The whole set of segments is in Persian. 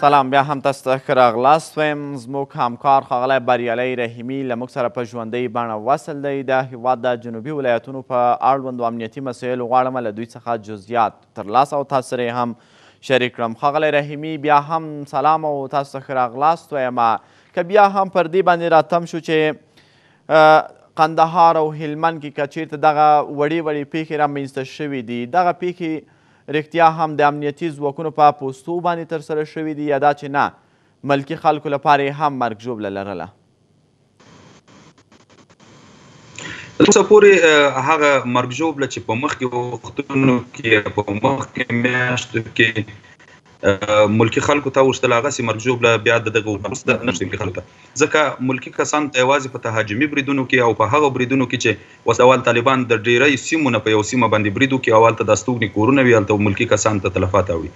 سلام بیا هم تاسو ته ښه راغلاست. وایم زموږ همکار ښاغلی بریالی رحیمي له موږ سره په ژوندۍ بڼه وصل دی. د هیواد د جنوبي ولایتونو په اړوندو امنیتي مسایلو غواړم له دوی څخه جزئیات ترلاسه او تاسو سره هم شریک کړم. ښاغلی رحیمي بیا هم سلام او تاسو ته ښه راغلاست وایم. که بیا هم پر دې باندې راتم شو چې قندهار او هلمند کې که چیرته دغه وړې وړې پیښې رامنځته شوي دي دغه پیښې رښتیا هم د امنیتي ځواکونو په پوستو باندې ترسره شوي دي یا دا چې نه ملکي خلکو لپاره هم مرګ ژوبله لرله. اوسه پورې هغه مرګ ژوبله چې په مخکې وختونو کې په مخکې میاشتو کې ملکی خلکو ته ورستل هغه سي مرجوب له بیا دغه ورسته نشي ملکی خلکو ته. ځکه ملکی کسان ته یوازې په تهاجمي بریدونو کې او په هغه بریدونو کې چې وسوال طالبان د ډیرۍ سیمونه په یو سیمه باندې بریدو کې اول ته د استوګنی کورونه وی الته ملکی کسان ته تلفات اوړي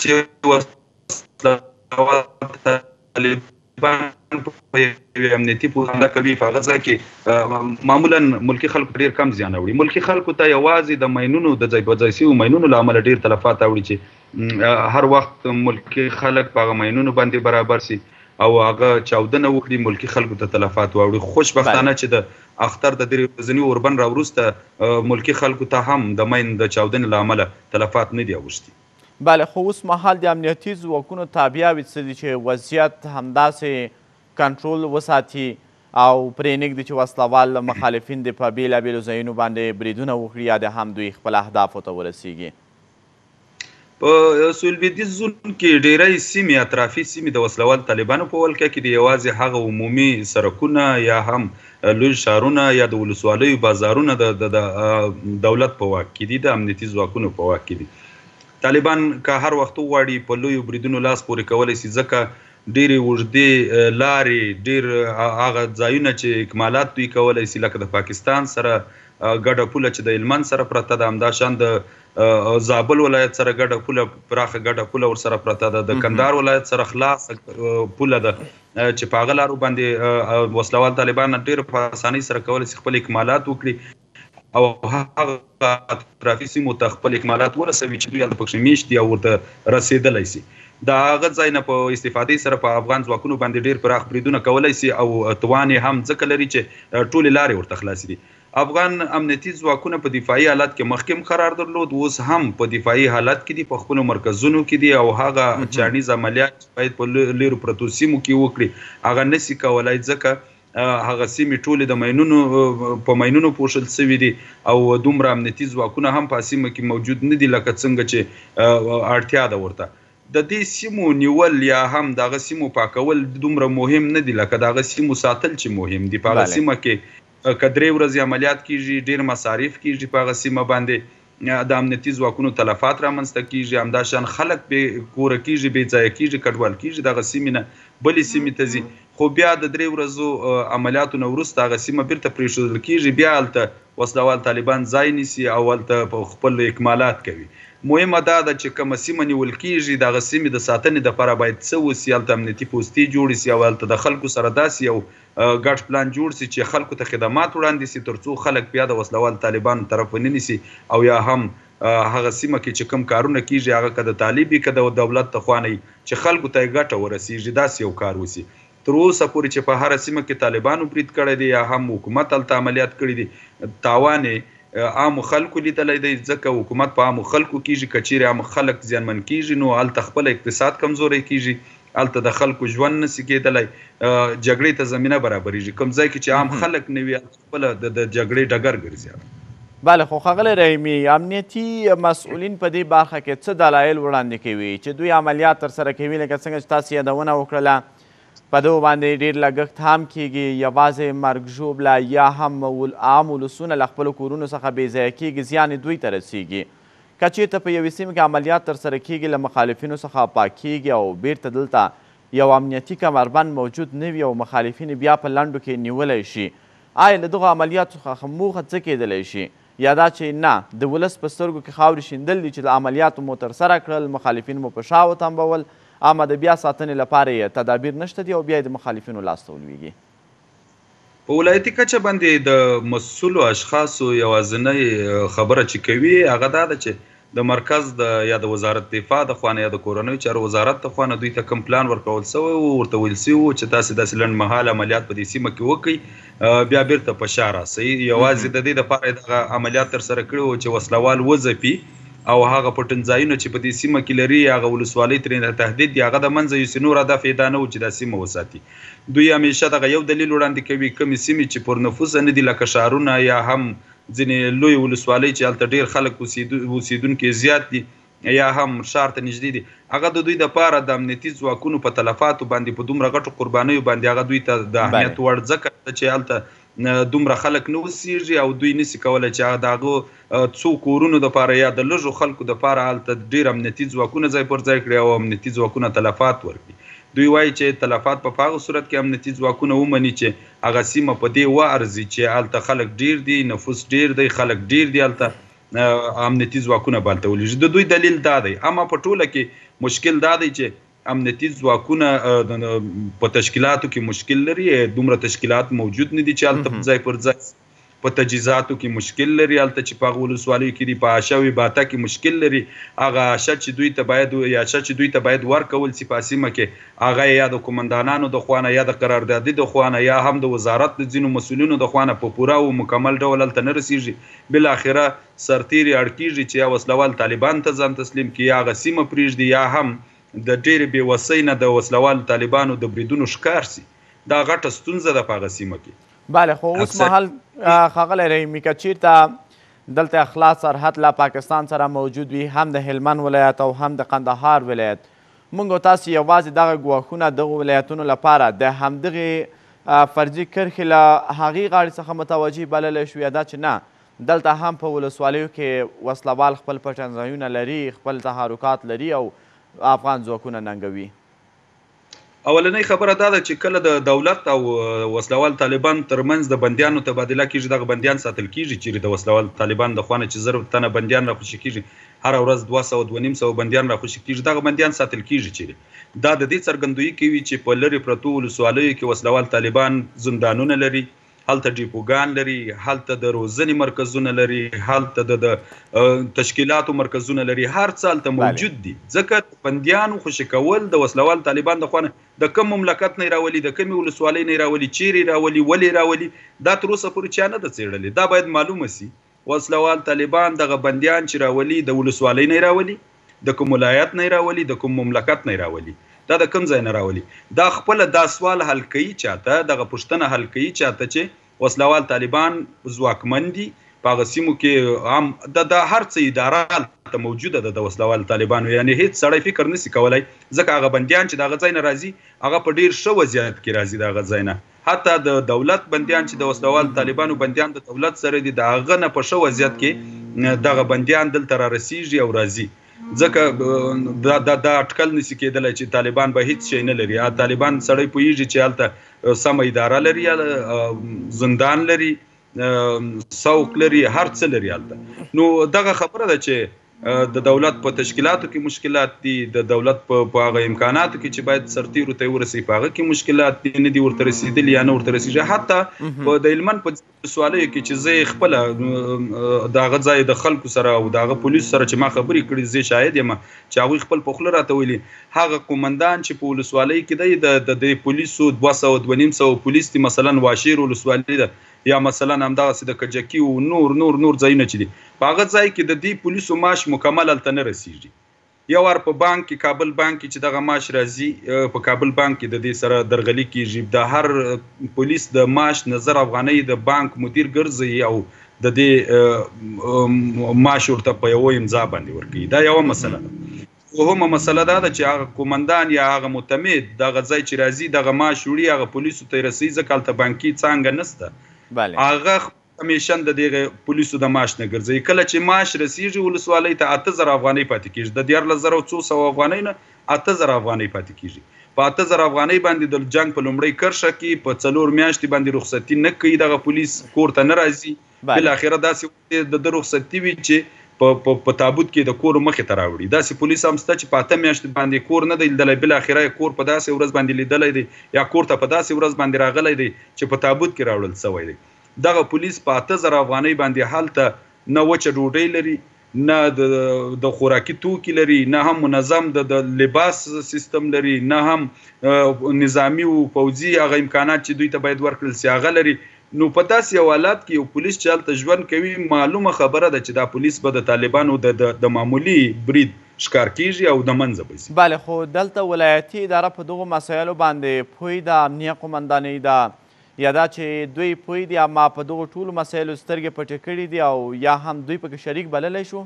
چې وسوال طالبان په یو امنیتي پوهنده کوي په غزا کې معمولا ملکی خلکو ډیر کم زیان اوري ملکی خلکو ته یوازې د ماينونو د ځای په ځای سیو ماينونو لامل ډیر تلفات اوري چې هر وخت ملکی خلک په ماينونو باندې برابر سي او هغه چاودنه وکړي ملکی خلکو ته تلفات واوړي. خوشبختانه چې د اختر د درې ورځنی اوربند راوروسته ملکی خلکو ته هم د ماين د چاودنې لامل تلفات نه دی اوښتي بله خو اوس مهال د امنیتي ځواکونو تابع وي څه دي چې وضعیت همداسې کنټرول وساتي او پرې نږدي چې وسلوال مخالفین د په بېلابېلو ځایونو باندې بریدونه وکړي یا د هم دوی خپل اهدافو ته ورسیږي؟ په سولویدیز زون کې ډیری سیمې اطرافي سیمې د وسلوال طالبانو په ولکه کې د یوازې هغه عمومي سرکونه یا هم لوی شارونه یا د ولسوالیو بازارونه د دولت په واک کې دي د امنیتي ځواکونو په واک کې دي طالبان که هر وخت وغواړي په لویو بریدونو لاس پورې کولی سي ځکه ډېرې اوږدې لارې ډېر هغه ځایونه چې اکمالات دوی کولی سي لکه د پاکستان سره ګډه پوله چې د هلمند سره پرته ده همداشان د زابل ولایت سره ګډه پوله پراخه ګډه پوله ورسره پرته ده د کندهار ولایت سره خلاص پوله ده چې په هغه لارو باندې وسلوال طالبان ډېر په اسانۍ سره کولی سي خپل اکمالات وکړي او هغه اطرافي سیمو ته خپل اکمالات ورسوي چې دوی هلته پکښې میشت یا ورته رسېدلی سي. د هغه ځای نه په استفادې سره په افغان ځواکونو باندې ډیر پراخ بریدونه کولای شي او توان هم ځکه لري چې ټول لارې ورته خلاص دي. افغان امنیتي ځواکونه په دفاعي حالت کې مخکم قرار درلود اوس هم په دفاعي حالت کې دي په خپل مرکزونو کې دي او هغه چاڼیز عملیات باید په لیرو پروتو سیمو کې وکړي هغه نسی کولای ځکه هغه سیمې ټولې د ماينونو په ماينونو پوښل شوې دي او دومره امنیتي ځواکونه هم په سیمه کې موجود نه دي لکه څنګه چې اړتیا ده ورته. د دې سیمو نیول یا هم دغه سیمو پاکول دومره مهم نه دي لکه دغه سیمو ساتل چې مهم دي. په سیمه کې کدرې ورځې عملیات کیږي ډیر مصارف کیږي په سیمه باندې د امنیتي ځواکونو تلفات رامنځته کیږي همداشان خلک به کور کیږي به ځای کیږي کډوال کیږي دغه سیمه بلې سیمه ته ځي خو بیا د درې ورځو عملیاتو نو وروسته هغه سیمه بیرته پریښودل کیږي بیا الته وسلوال طالبان ځای نیسي او الته خپل اکمالات کوي. مهمه دا ده چې کوم سیمه نیول کیږي د غسیمې د ساتنې لپاره باید څه وسیل ته امنیتي پوسټي جوړ شي او الته د خلکو سره داسې یو ګډ پلان جوړ شي چې خلکو ته خدمات وړاندې شي ترڅو خلک بیا د وسلوال طالبانو طرف ونیسي او یا هم هغه سیمه کې چې کم کارونه کیږي هغه کده طالبي کده دولت ته خواني چې خلکو ته ګټه ورسیږي داسې یو کار وسی تر اوسه پورې چې په هر سیمه کې طالبانو برید کړی دی یا هم حکومت الته عملیات کړی دي تاوانې عام خلکو لیدلای دی ځکه حکومت په عام خلکو کیږي کچیر عام خلک ځانمن کیږي نو ال تخپل اقتصاد کمزوري کیږي الته د خلکو ژوند نسی کېدلای جګړې ته زمينه برابرېږي کوم ځای کې چې عام خلک نه وي خپل د جګړې ډګر ګرځي. بله خو ښاغلی رحیمي امنیتي مسؤلین په دې برخه کې څه دلایل وړاندې کوي؟ چې دوی عملیات ترسره کوي لکه څنګه چې تاسو یادونه وکړله په دغو باندې ډېر لګښت هم کیږي. یوازې مرګ ژوبله یا هم عام ولسونه له خپلو کورونو څخه بې ځایه کیږي زیان دوی ته رسیږي. که چېرته په یوې سیمه کې عملیات ترسره کیږي له مخالفینو څخه پاکیږي او بیرته دلته یو امنیتي کمربند موجود نه وي او مخالفین بیا په لنډو کې نیولی شي. آیا له دغو عملیاتو څخه موخه څه کیدلی شي؟ یا دا چې نه د ولس په سترګو کې خاورې شیندل دي چې د عملیاتو مو ترسره کړل مخالفین مو په شا وتمبول اما د بیا ساتنې لپاره یې تدابیر نشته دي او بیا د مخالفینو لاس ته ولویږي په ولایتي کچه باندې د مسولو اشخاصو یوازینۍ خبره چې کوي هغه دا ده چې د مرکز د یا د وزارت دفاع د خوانه یا د کورنۍ چارو وزارت د خوانه دوی ته کم پلان ورکول سوی او ورته ویل سوی چې تاسو د سلند محل عملیات په دې سیمه کې وکړي بیا بیرته په شار راسي یوازې د دې لپاره د عملیات تر سره کړو چې وسلوال وظیفي او هغه پټنځایونه چې په دې سیمه کې لري هغه ولسوالۍ ترې تهدید دی. هغه د منځ یو سينور هدف دا نه و چې د سیمه وساتي. دوی همیشه دغه یو دلیل وړاندې کوي کمی سیمه چې پر نفوس نه دي لکه شهرونه یا هم ځینې لوی ولسوالۍ چې هلته ډیر خلک اوسیدونکو زیات دي یا هم شهر ته نږدې دي. هغه د دوی د پاره د امنیتي ځواکونو په تلفاتو باندې په دومره غټو قربانیو باندې هغه دوی ته د اهمیت وړ ځکه چې هلته دومره خلک نه وسیږي او دوی نسی کولای چې داغه څو کورونو د پاره یا د لږو خلکو د پاره حالت ډیر امنیتي ځواکونه ځای پر ځای کړی او امنیتي ځواکونه تلفات ورکړي. دوی وایي چې تلفات په هغه صورت کې امنیتي ځواکونه ومني چې هغه سیمه په دې وارزي چې حالت خلک ډیر دي نفوس ډیر دی خلک ډیر دی حالت امنیتي ځواکونه بالته ولې د دوی دلیل دا دی. اما په ټوله کې مشکل دا دی چې امنیتي ځواکونه په تشکیلاتو کې مشکل لري دومره تشکیلات موجود نه دي چې البته ځای پر ځای په تجهیزاتو کې مشکل لري البته چې په ولسوالۍ کې دی په آشاوي باتا کې مشکل لري هغه آشا چې دوی ته باید یا چې دوی ته باید ورکول سي پاسیمه کې هغه یا د کومندانانو د خوانه یا د قراردادي د خوانه یا هم د وزارت د ځینو مسولینو د خوانه په پوره او مکمل ډول تل نه رسیږي بل اخره سرتيري اړکیږي چې یا وسلوال طالبان ته ځان تسلیم کړي یا غسیمه پریږدي یا هم د ډېر بې وسۍ نه د وسلوال طالبانو د بریدونو ښکار سي دا غټه ستونزه ده په هغه سیمه کې. بله خو اوس مهال ښاغلی رحیمي که چیرته دلته اخلاص سرحد له پاکستان سره موجود وي هم د هلمند ولایت او هم د قندهار ولایت. موږ تاسو یوازې دغه ګواښونه دغه ولایتونو لپاره د همدغې فرضي کرښې له هغې غاړې څخه متوجه بللی شو دا چې نه دلته هم په ولسوالیو کې وسلوال خپل پټنځایونه لري خپل تحرکات لري او افغان ځواکونه ننګوي. اولنۍ خبره دا ده چې کله د دولت او وسلوال طالبان ترمنځ د بنديانو تبادله کیږي دغه بنديان ساتل کیږي چې د وسلوال طالبان د خوانه چې زر تنه بنديان راخوشي کیږي هر ورځ 200 200 بنديان راخوشي کیږي دغه بنديان ساتل کیږي چې دا د دې څرګندوي کوي چې په لری پرتو ولسوالیو کې وسلوال طالبان زندانونه لري هلته ډیپوګان لري هلته د روزنې مرکزونه لري هلته د تشکیلاتو مرکزونه لري. هر څه هلته موجود دي. ځکه بندیانو خوشی کول د وسلوال طالبان د خوانه د کوم مملکت نه راولي د کوم ولسوالۍ نه راولي چیرې راولي ولې راولي دا تر اوسه پورې چا نه ده څېړلې. دا باید معلومه سي وسلوال طالبان دغه بندیان چې راولي د ولسوالۍ نه راولي د کوم ولایت نه راولي د کوم مملکت نه راولي دا د کوم ځای نه راولي؟ دا خپل دا سوال حل کوي چاته دغه پوښتنه حل کوي چاته چې وسلوال طالبان ځواکمن دي. په غسیمو کې عام د د هر څه اداره ته موجوده ده د وسلوال طالبانو. یعنی هیڅ سړی فکر نسی کولای ځکه هغه بنديان چې دغه ځای نه راځي هغه په ډیر شو وضعیت کې راځي دغه ځای نه. حتی د دولت بنديان چې د وسلوال طالبانو بنديان د دولت سره دي دغه نه په شو وضعیت کې دغه بنديان دلته را رسیږي او راځي ځکه دا د د اټکل نسی کېدل چې طالبان به هیڅ شي نه لري. طالبان سړی پویږي چې حالت سم اداره لري زندان لري سوق لري هر څه لري حالت نو دغه خبره ده چې د دولت په تشکیلاتو کې مشکلات دي د دولت په هغه امکاناتو کې چې باید سرتیرو ته ورسي په هغه کې مشکلات دي نه دي ورته رسیدلی یا نه ورته رسیږي. حتی په د علمن په سوالو کې چې زه خپل دغه ځای د خلکو سره او دغه پولیس سره چې ما خبرې کړې زه شاهد یم. چې هغه خپل په خله راته ویلي. هغه کومندان چې په ولسوالۍ کې دی د د پولیسو 200 200 پولیس دي مثلا واشیر ولسوالۍ ده یا مثلا همدغه د کجکی او نور نور نور ځایونه چي دي. په هغه ځای کې د دې پولیسو معاش مکمل الته نه رسیږي. یو ور په بانک کې کابل بانک کې چې دغه معاش راځي په کابل بانک کې د دې سره درغلي کیږي. د هر پولیس د معاش نظر افغاني د بانک مدیر ګرځي او د دې معاش ورته په یو امضا باندې ورکړي دا یو مسله ده. وهمه مسله دا ده چې هغه کومندان یا هغه متمد دغه ځای چې راځي دغه معاش وړي هغه پولیسو ته رسي ځکه تل بانکي څنګه نسته بله هغه همیشن د دغه پولیسو د معاش نه ګرځي کله چې معاش رسیږي ولسوالۍ ته 8000 افغانۍ پاتې کیږي. د 14200 افغانۍ نه 8000 افغانۍ پاتې کیږي. په 8000 افغانۍ باندې د جنگ په لومړی کرشه کې په څلور میاشتې باندې رخصتي نه کوي دغه پولیس کور ته نه راځي. بل اخره داسې د رخصتي وی چې په په تابوت کې د کور مخې ته راوړي. داسې پولیس هم ست چې په اته میاشتې باندې کور نه دی لیدلی بل اخره کور په داسې ورځ باندې لیدلی دی یا کور ته په داسې ورځ باندې راغلی دی چې په تابوت کې راوړل شوی دی. دغه پولیس په 8000 افغانۍ باندې حالت نه وچه ډوډۍ لري نه د خوراکي توکي لري نه هم منظم د لباس سیستم لري نه هم نظامی او پوځي هغه امکانات چې دوی ته باید ورکړل سي هغه لري نو په داسې حالات کې یو پولیس چالت ژوند کوي معلومه خبره ده چې دا پولیس به د طالبانو د معمولی برید ښکار کیږي او د منځه بسي بله خو دلته ولایتي اداره په دغو مسایلو باندې پوی د امنیه قمندانۍ ده. یا دا چې دوی پوی دي اما په دغو ټولو مسایلو سترګې پټې کړي دي او یا هم دوی پکې شریک بللی شو؟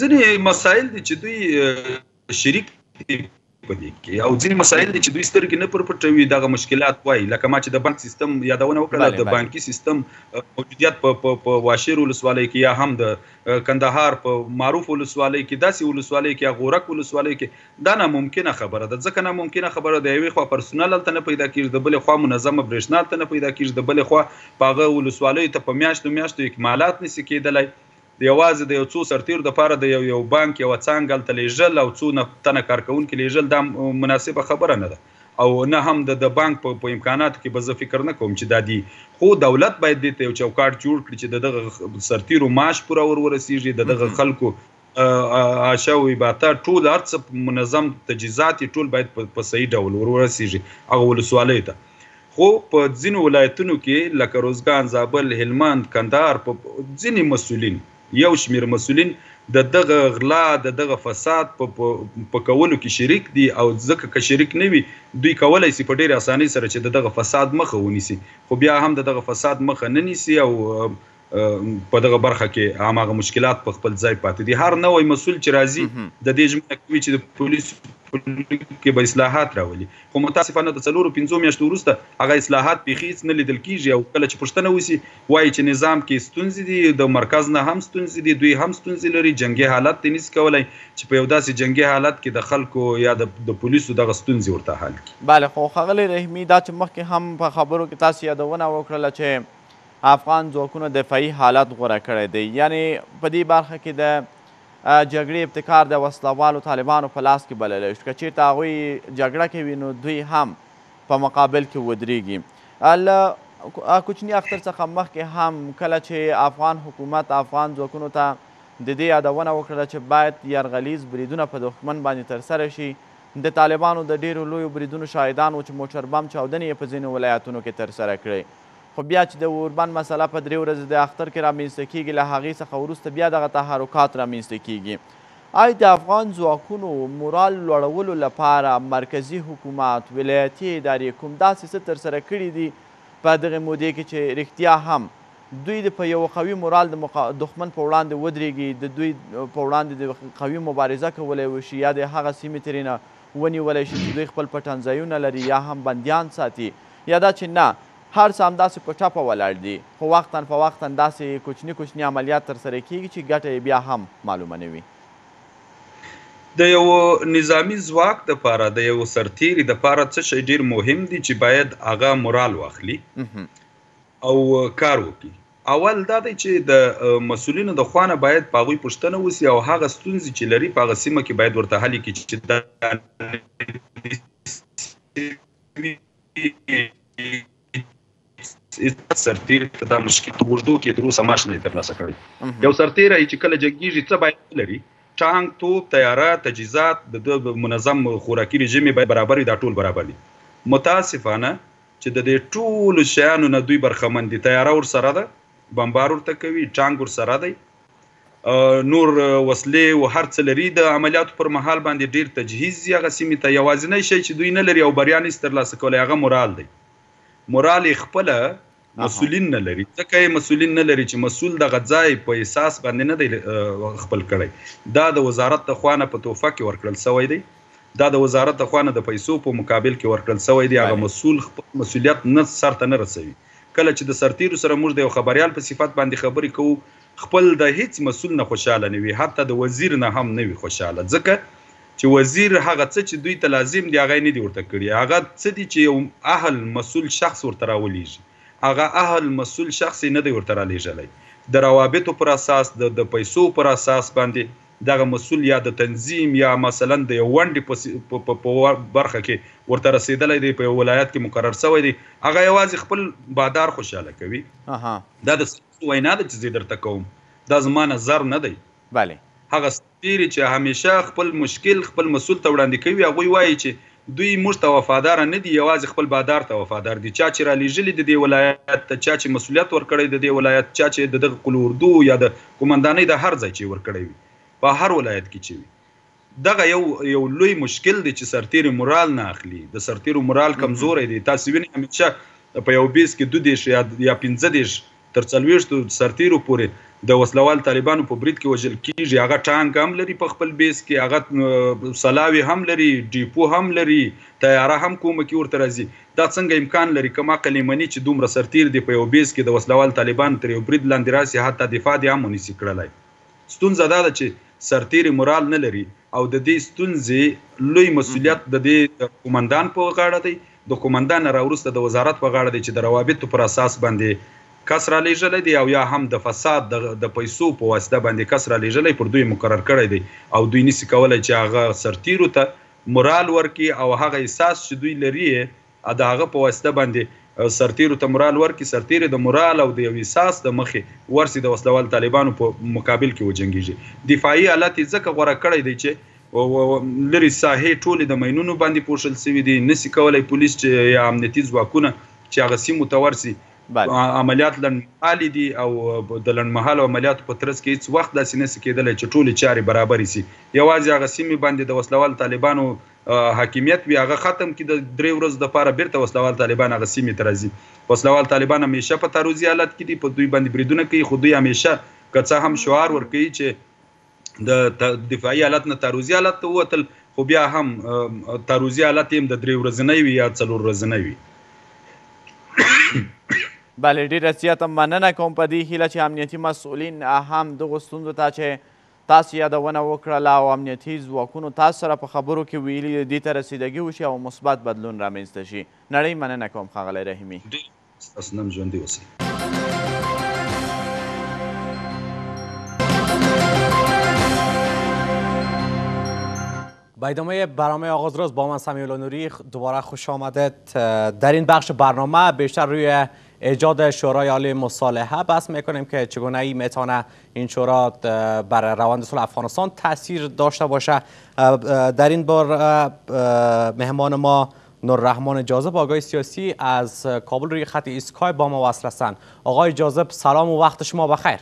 ځینې مسایل دي چې دوی شریک دي په دې کې او ځینې مسایل دي چې دوی سترګې نه پر پټوي دغه مشکلات وای لکه ما چې د بانک سیستم یادونه وکړه د بانکي سیستم موجودیت په په واشیر ولسوالۍ کې یا هم د کندهار په معروف ولسوالۍ کې داسې ولسوالۍ کې غورک ولسوالۍ کې دا ناممکنه خبره ده ځکه ناممکنه خبره ده یوې خوا پرسونل ته نه پیدا کیږي د بلې خوا منظمه برېښنا ته نه پیدا کیږي د بلې خوا په هغه ولسوالۍ ته په میاشتو میاشتو اکمالات نسی کېدلی د یوازې د یو څو سرتیر د پاره د یو یو بانک یو څنګه تل لیږل او څو تنه کارکونکو لیږل دا مناسبه خبره نه ده. او نه هم د بانک په امکاناتو کې به زه فکر نه کوم چې دا دی خو دولت باید د یو چوکاټ جوړ کړي چې دغه سرتیرو معاش پوره ور ورسیږي دغه خلکو آشا او باتا ټول ارڅ منظم تجهیزات ټول باید په صحیح ډول ور ورسیږي هغه ولسوالۍ ته. خو په ځینو ولایتونو کې لکه روزګان زابل هلمند کندهار په ځینې مسولین یو شمیر مسولین د دغه غلا د دغه فساد په کولو کې شریک دي او ځکه که شریک نه وي دوی کولای شي په ډېر اسانۍ سره چې دغه فساد مخه ونیسي. خو بیا هم دغه فساد مخه نه نیسي او په دغه برخه کې هغه مشکلات په خپل ځای پاتې دي. هر نوې مسول چې راځي د دې ژمنه کوي چې د پولیس کې به اصلاحات راولي. خو متاسفانه د څلورو پنځو میاشتو وروسته هغه اصلاحات پیخیس نه لیدل کیږي او کله چې پښتنه وسی وایي چې نظام کې ستونزې دي د مرکز نه هم ستونزې دي دوی هم ستونزې لري جنگي حالت تنس کولای چې په یو داسې جنگي حالت کې د خلکو یا د پولیسو دغه ستونزې ورته حل کړي. bale خو خغلی رحمی دا چې مخکې هم په خبرو کې تاسو یادونه وکړله چې افغان ځواکونو دفاعي حالت غوره کړی دی. یعنی په دې برخه کې د جګړې ابتکار د وسلوالو طالبانو په لاس کې بللی شو. که چېرته هغوی جګړه کوي نو دوی هم په مقابل کې ودرېږي له کوچني اختر څخه مخکې هم کله چې افغان حکومت افغان ځواکونو ته د دې یادونه وکړه چې باید یرغلیز بریدونه په دښمن باندې ترسره شي د طالبانو د ډیرو لویو بریدونو شاهدان و چې موټر بم چاودنې یې په ځینو ولایتونو کې ترسره کړې خو بیا چې د اوربند مسله په درې ورځې د اختر کې رامنځته کیږي له هغې څخه وروسته بیا دغه تحرکات رامنځته کیږي آیا د افغان ځواکونو مورال لوړولو لپاره مرکزی حکومت ولایتي ادارې کوم داسې څه ترسره کړي دي؟ په دغه مودې کې چې رښتیا هم دوی د په یو قوي مورال د دښمن په وړاندې ودرېږي د دوی په وړاندې د قوي مبارزه کولی وشي یا د هغه سیمې ترېنه ونیولی شي چې دوی خپل پټنځایونه لري یا هم بندیان ساتي. یا دا چې نه هر څه همداسې په ټپه ولاړ دي. خو وختاً په وختاً داسې کوچني کوچني عملیات ترسره کیږي چې ګټه بیا هم معلومه نه وي. د یو نظامی ځواک د پاره د یو سرتیری د پاره څه شی ډیر مهم دي چې باید هغه مورال واخلي؟ او کار وکړي. اول دا دی چې د مسولینو د خوانه باید پاغوي پښتنه وسی او هغه ستونزې چې لري په هغه سیمه کې باید ورته حل کړي چې دا سرتیر دا مشکل وردو کې دروسه ماش نه ترلاسه کړی. یو سرتیر چې کله جګیږي څه باید لري ټانک توپ تیاره تجهیزات د منظم خوراکي رژیم باید برابر دا ټول برابر دي. متاسفانه چې د دې ټول شیانو نه دوی برخمن دي. تیاره ور سره ده بمبار ورته کوي ټانک ور سره دی نور وسلې او هر څه لري د عملیاتو پر مهال باندې ډیر تجهیز یا غسیمه ته یوازینی شی چې دوی نه لري او بریا نشته ترلاسه کولای. هغه مورال دی. مورال خپل مسولین نه لري. ځکه مسولین نه لري چې مسول د غځای په اساس باندې نه دی خپل کړی. دا د وزارت د خوانه په توفه کې ورکړل شوی دی. دا د وزارت د خوانه د پیسو په مقابل کې ورکړل شوی دی. هغه مسول خپل مسولیت نه سرته نه رسوي. کله چې د سرتیرو سره موږ د یو خبريال په صفت باندې خبرې کوو خپل د هیڅ مسول نه خوشاله نه وي. حتی د وزیر نه هم نه وي خوشاله. ځکه چې وزیر هغه څه چې دوی ته لازم دی هغه نه دی ورته کړی هغه څه دي چې یو اهل مسول شخص ورته راولېږي هغه اهل مسول شخص نه دی ورته را لېږلی. د روابطو پر اساس د د پیسو پر اساس باندې دغه مسول یا د تنظیم یا مثلا د یو ونډې په برخه کې ورته رسیدلې دی په ولایت کې مقرر شوی دی. هغه یوازې خپل بادار خوشاله کوي. دا د وینا د چې درته کوم. دا زما نظر نه دی. بله. هغه سپیری چې همیشه خپل مشکل خپل مسول ته وړاندې کوي هغه وایي چې دوی موږ ته وفادار نه دي یوازې خپل بادار ته وفادار دي. چا چې را لېږلي د دې ولایت ته چا چې مسولیت ورکړی د دې ولایت چا چې د دغه قول اردو یا د کومندانۍ د هر ځای چې ورکړی وي په هر ولایت کې چې وي. دغه یو یو لوی مشکل دی چې سرتیر مورال نه اخلي. د سرتیر مورال کمزوري دی. تاسو وینئ همیشه په یو بیس کې دوه دیش یا 15 دیش تر څلويشتو سرتیرو پورې د وسلوال طالبانو په برید کې وژل کیږي. هغه ټانک هم لري په خپل بیس کې هغه سلاوي هم لري ډیپو هم لري تیاره هم کومه کې ورته راځي. دا څنګه امکان لري؟ کما کلمنی چې دومره سرتیر دی په یو بیس کې د وسلوال طالبان تر یو برید لاندې راسي حتی دفاع دي هم ونیسي کړلای ستونزه دا ده چې سرتیر مورال نه لري او د دې ستونزې لوی مسولیت د دې کومندان په غاړه دی. د کومندان راورسته د وزارت په غاړه دی چې د روابطو پر اساس باندې کس را لېږلی دی او یا هم د فساد د پیسو په واسطه باندې کس را لېږلی پر دوی مقرر کړی دی. او دوی نسی کولای چې هغه سرتیرو ته مورال ورکي او هغه احساس چې دوی لري د هغه په واسطه باندې سرتیرو ته مورال ورکي سرتیر د مورال او د یو احساس د مخې ورسي د وسلوال طالبانو په مقابل کې وجنګيږي دفاعي حالت ځکه غوړه کړی دی چې لري ساحې ټولې د مینونو باندې پوښل شوی دي. نسی کولای پولیس یا امنیتي ځواکونه چې هغه سیمو ته ورسي عملیات لنډمهالي دي او د لنډمهالو عملیاتو په ترڅ کې هیڅ وخت داسې نشي کېدلی چې ټولې چارې برابرې سي یوازې هغه سیمې باندې د وسلوال طالبانو حاکمیت وی هغه ختم کی د درې ورځې د پاره بیرته وسلوال طالبان هغه سیمې ترازي وسلوال طالبان همیشه په تعرضي حالت کې دي په دوی باندې بریدونه کوي خو دوی همیشه کڅه هم شعار ور کوي چې د دفاعي حالت نه تعرضي حالت ته وتل خو بیا هم تعرضي حالت هم د درې ورځې وي یا څلور ورځې وي بله ډیره زیاته مننه کوم. په دې هیله چې امنیتي مسؤلین هم دغو ستونزو ته چې تاسو یادونه وکړله او امنیتي ځواکونو تاسو سره په خبرو کې ویلي دې ته رسیدګي وشي او مثبت بدلون رامنځته شي. نړۍ مننه کوم ښاغلی رحیمي. ستاسو نن ژوندي اوسئ. با ادامه برنامه آغاز روز با من سمیولا نوری دوباره خوش آمدید. در این بخش برنامه بیشتر روی ایجاد شورای عالی مصالحه. بحث می‌کنیم که چگونه ای می‌تونه این شورا بر روند صلح افغانستان تاثیر داشته باشه. در این بار مهمان ما نور رحمان جاذب آقای سیاسی از کابل روی خط اسکای با ما وصل هستند آقای جاذب سلام و وقت شما بخیر.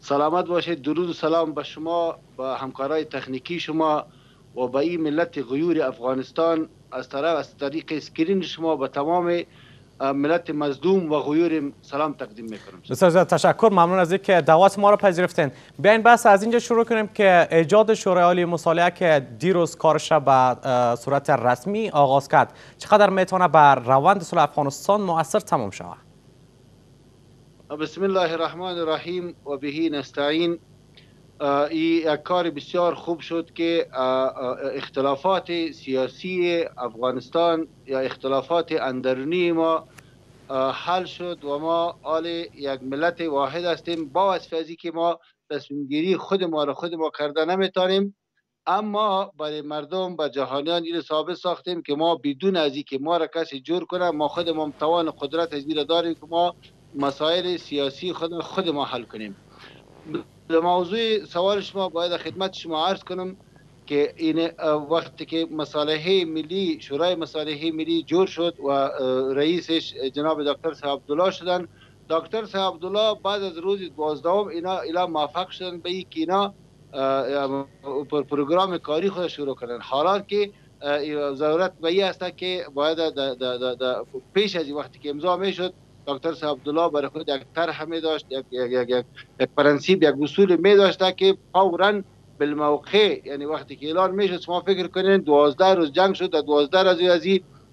سلامت باشید درود و سلام به شما و همکارای تکنیکی شما و به این ملت غیور افغانستان. از طرف از طریق اسکرین شما به تمام ملت مظلوم و غیور سلام تقدیم می‌کنم. بسیار تشکر. ممنون از اینکه دعوت ما را پذیرفتین. بیاین بس از اینجا شروع کنیم که ایجاد شورای عالی مصالحه که دیروز کارش به صورت رسمی آغاز کرد. چقدر می‌تونه بر روند صلح افغانستان مؤثر تمام شود؟ بسم الله الرحمن الرحیم و بهی نستعین. این یک کار بسیار خوب شد که اختلافات سیاسی افغانستان یا اختلافات اندرونی ما حل شد و ما حال یک ملت واحد هستیم. با وصف که ما تصمیم گیری خود ما را خود ما کرده نمی‌تونیم اما برای مردم و جهانیان این ثابت ساختیم که ما بدون از که ما را کسی جور کنه ما خود ما توان قدرت از داریم که ما مسائل سیاسی خود خود ما حل کنیم. در موضوع سوال شما باید خدمت شما عرض کنم که این وقتی که مصالحه ملی شورای مصالحه ملی جور شد و رئیسش جناب دکتر صاحب عبدالله شدن. دکتر صاحب عبدالله بعد از روز دوازدهم اینا اینا موفق شدن به اینکه اینا پروگرام کاری خود شروع کردن حالان که ضرورت به این است که باید پیش از وقتی که امضا می‌شد دکتر عبدالله برای خود یک طرح می داشت یک یک یک یک, یک پرنسیب یک اصول می داشته که فورا بالموقع یعنی وقتی که اعلان می‌شد شما فکر کنین 12 روز جنگ شد در 12 روز از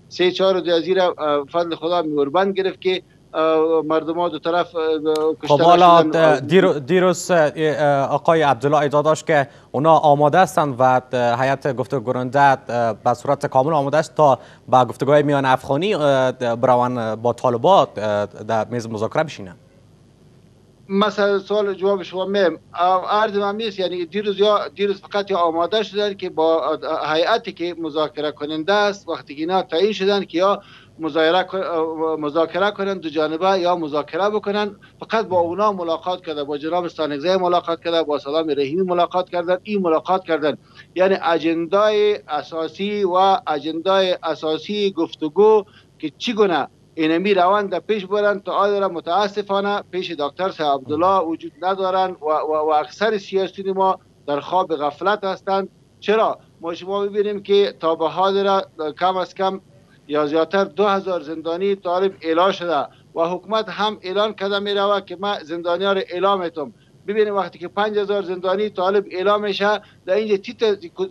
سه چهار روز از فضل خدا میوربند گرفت که مردم دو طرف خب حالا دیروز آقای عبدالله ادعا داشت که اونا آماده هستند و هیئت گفتگو گرنده به صورت کامل آماده است تا با گفتگوهای میان افغانی بروان با طالبات در میز مذاکره بشینند مثلا سوال جواب شما میم عرض من نیست. یعنی دیروز یا دیروز فقط یا آماده شدن که با هیئتی که مذاکره کننده است وقتی که اینا تعیین شدن که یا مذاکره کنن دو جانبه یا مذاکره بکنن. فقط با اونا ملاقات کرده با جناب استانگزه ملاقات کرده با سلام رحیمی ملاقات کردن این ملاقات کردن. یعنی اجندای اساسی و اجندای اساسی گفتگو که چگونه اینمی روان در پیش برن تا آدر متاسفانه پیش دکتر صاحب عبدالله وجود ندارن و, و, و اکثر سیاسیون ما در خواب غفلت هستند. چرا؟ ما شما ببینیم که تا به حاضر کم از کم یا زیادتر دو هزار زندانی طالب اعلام شده و حکومت هم اعلان کرده می رود که ما زندانی ها رو میتم ببینیم وقتی که پنج هزار زندانی طالب اعلام میشه در اینجا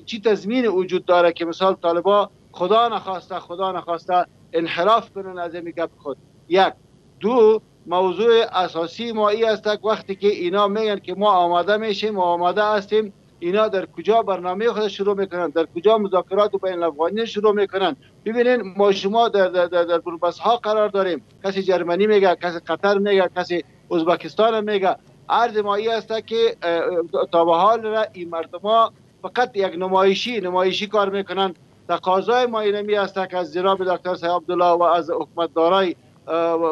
چی تضمین وجود داره که مثال طالبا خدا نخواسته خدا نخواسته انحراف کنن از این گپ خود. یک. دو. موضوع اساسی ما ای است وقتی که اینا میگن که ما آماده میشیم و آماده هستیم اینا در کجا برنامه خود شروع می‌کنن؟ در کجا مذاکرات بین افغانی شروع می‌کنن؟ ببینین ما شما در در در, در ها قرار داریم. کسی جرمنی میگه کسی قطر میگه کسی ازبکستان میگه. عرض ما است که تا به حال را این مردم فقط یک نمایشی نمایشی کار می‌کنن. تقاضای ما اینمی است که از جناب دکتر صاحب عبدالله و از حکومت دارای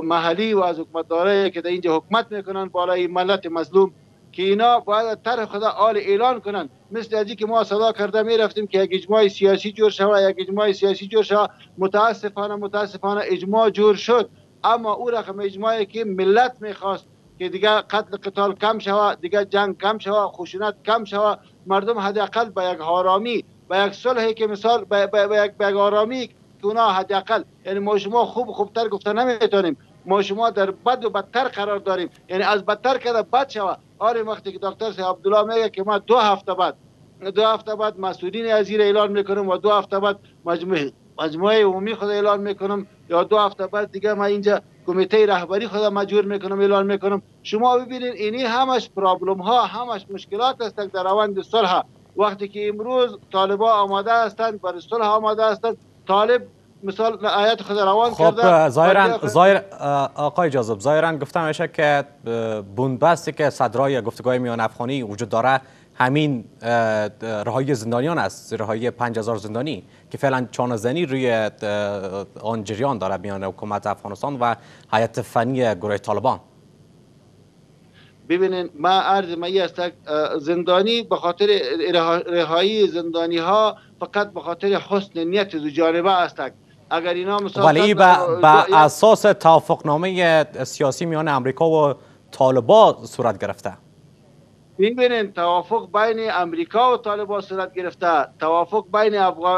محلی و از حکومت دارای که در اینجا حکومت می‌کنن بالای ملت مظلوم که اینا باید طرف خدا آل اعلان کنن. مثل ازی که ما صدا کرده می رفتیم که یک اجماع سیاسی جور شود یک اجماع سیاسی جور شود متاسفانه متاسفانه اجماع جور شد. اما او رقم اجماعی که ملت می‌خواست که دیگه قتل قتال کم شود دیگه جنگ کم شود خشونت کم شود مردم حداقل به یک حرامی به یک صلحی که مثال به یک به آرامی که اونا حداقل یعنی ما شما خوب خوبتر گفته نمی‌تونیم. ما شما در بد و بدتر قرار داریم. یعنی از بدتر کده بد شود. آره وقتی که دکتر صاحب عبدالله میگه که ما دو هفته بعد دو هفته بعد مسئولین از اعلان می‌کنم و دو هفته بعد مجموعه مجموعه عمومی خود اعلان می‌کنم یا دو هفته بعد دیگه ما اینجا کمیته رهبری خود مجبور می‌کنم اعلان می‌کنم. شما ببینید اینی همش پرابلم ها همش مشکلات است در روند صلح. وقتی که امروز طالبا آماده هستند برای صلح آماده هستند طالب مثال آیت خود روان خب کرده ظاهرا ظاهر آقای جاذب ظاهرا گفتم میشه که بنبستی که صدرای گفتگوهای میان افغانی وجود داره همین رهایی زندانیان است رهایی 5000 زندانی که فعلا چانه روی آن جریان داره میان حکومت افغانستان و هیئت فنی گروه طالبان. ببینین ما عرض ما است زندانی به خاطر رهایی زندانی ها فقط به خاطر حسن نیت دو جانبه است. اگر اینا ولی به اساس توافقنامه سیاسی میان امریکا و طالبا صورت گرفته. ببینین توافق بین امریکا و طالبا صورت گرفته. توافق بین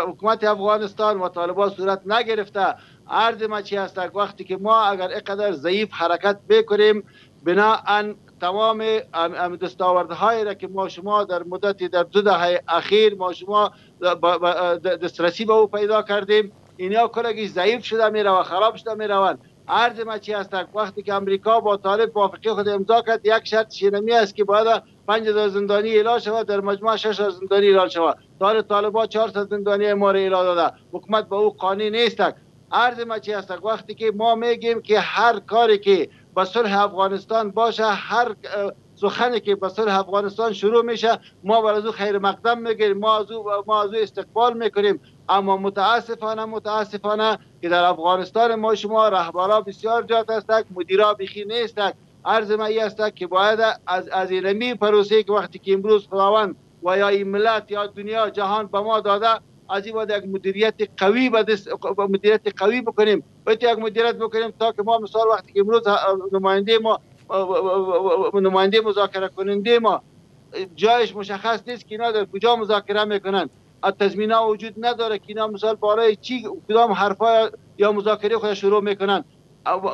حکومت افغانستان و طالبا صورت نگرفته. عرض ما چی است وقتی که ما اگر اینقدر ضعیف حرکت بکنیم بناهن تمام دستاوردهایی را که ما شما در مدت در دو دهه اخیر ما شما دسترسی به او پیدا کردیم. اینا کلگی ضعیف شده میره و خراب شده می‌روند. عرض ما چی است وقتی که امریکا با طالب موافقه خود امضا کرد یک شرط شیرمی است که باید 5000 زندانی اعلان شود در مجموع 6000 زندانی اعلان شود. طالب طالبا 400 زندانی ما را اعلان داده. حکومت به او قانونی نیست. عرض ما چی است وقتی که ما میگیم که هر کاری که به صلح افغانستان باشه هر سخنی که به صلح افغانستان شروع میشه ما بر از خیر مقدم می‌گیریم ما از ما از استقبال می‌کنیم. اما متاسفانه متاسفانه که در افغانستان ما شما رهبرا بسیار جات هستند مدیرا بخی نیستند. عرض ما ای است که باید از از اینمی پروسه که وقتی که امروز خداوند و یا این ملت یا دنیا جهان به ما داده از این باید یک مدیریت قوی به مدیریت قوی بکنیم. باید یک مدیریت بکنیم تا که ما مثال وقتی که امروز نماینده ما نماینده مذاکره کننده ما جایش مشخص نیست که اینا در کجا مذاکره می‌کنن. از تضمین وجود نداره که اینا مثال برای چی کدام حرفا یا مذاکره خود شروع می‌کنن.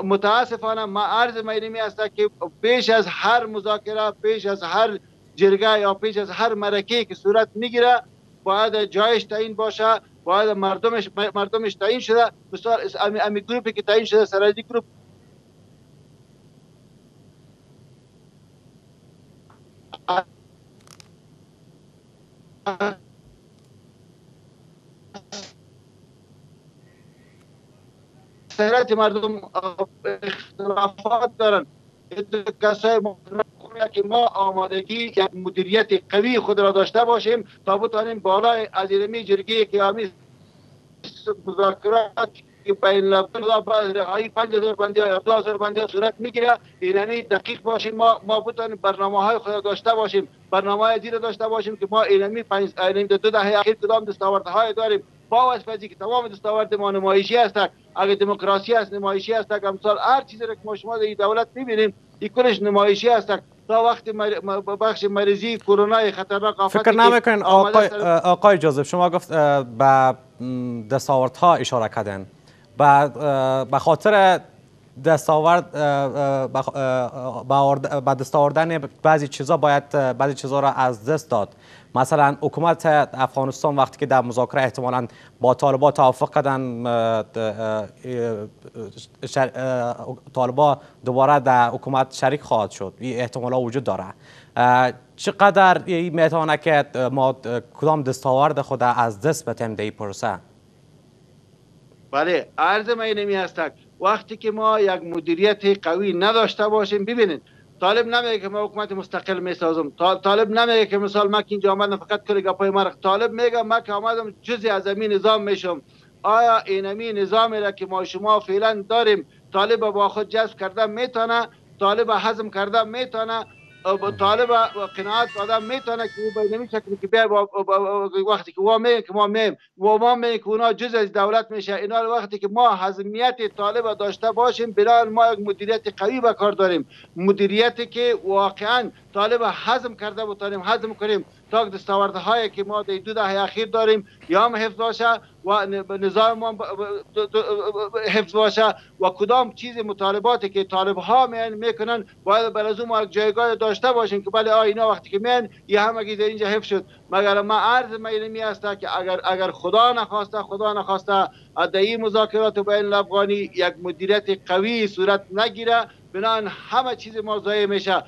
متاسفانه ما عرض می است که پیش از هر مذاکره پیش از هر جرگه یا پیش از هر مرکه که صورت می‌گیره باید جایش تعیین باشه باید مردمش مردمش تعیین شده. مثال امی, امی گروپی که تعیین شده سرحدی گروپ. سرات مردم اختلافات دارن. کسای که ما آمادگی یک مدیریت قوی خود را داشته باشیم تا بتانیم بالای از اینمی جرگی قیامی مذاکرات که بین الملل رهایی 5000 بندی یا 10000 بندی صورت می‌گیره. اینانی دقیق باشیم. ما ما بتونیم برنامه های خود داشته باشیم. برنامه های دیگر داشته باشیم که ما اینمی پنج دو دهه اخیر کدام دستاوردهای داریم. با واسه که تمام دستاورد ما نمایشی هست اگه دموکراسی است نمایشی است که مثال هر چیزی که ما شما در دولت می‌بینیم این کلش نمایشی است. تا وقت بخش مریضی کرونا خطرناک فکر نمی‌کنین آقای آقای جوزف شما گفت به دستاوردها اشاره کردن به خاطر دستاورد به دست آوردن بعضی چیزا باید بعضی چیزا را از دست داد. مثلا حکومت افغانستان وقتی که در مذاکره احتمالا با طالبا توافق کردن طالبا دوباره در حکومت شریک خواهد شد. این احتمالا وجود داره. چقدر می‌تونه که ما کدام دستاورد خود از دست بتیم در این پروسه بله عرض ما اینمی هست وقتی که ما یک مدیریت قوی نداشته باشیم ببینید طالب نمیگه که ما حکومت مستقل می‌سازم. طالب نمیگه که مثال ما که اینجا آمدم فقط کل گپای ما طالب میگه ما که آمدم جزی از این نظام میشم. آیا اینمی نظامی را که ما شما فعلا داریم طالب با خود جذب کرده می‌تونه؟ طالب حزم کرده می‌تونه؟ طالب قناعت آدم می‌تونه که او به شکلی که بیا وقتی که ما که ما میم. و ما میم که اونا جز از دولت میشه. اینا وقتی که ما حزمیت طالب داشته باشیم بلا ما یک مدیریت قوی به کار داریم. مدیریتی که واقعا طالب حزم کرده بتانیم حزم کنیم. تا دستاورده هایی که ما در دو دهه اخیر داریم یا هم حفظ باشه و نظام ما حفظ باشه. و کدام چیز مطالباتی که طالب ها میان می‌کنن باید بر از اون جایگاه داشته باشیم که بله اینا وقتی که میان یه همگی در اینجا حفظ شد. مگر ما عرض می است که اگر اگر خدا نخواسته خدا نخواسته این مذاکرات بین الافغانی یک مدیریت قوی صورت نگیره بنان همه چیز ما ضایع میشه.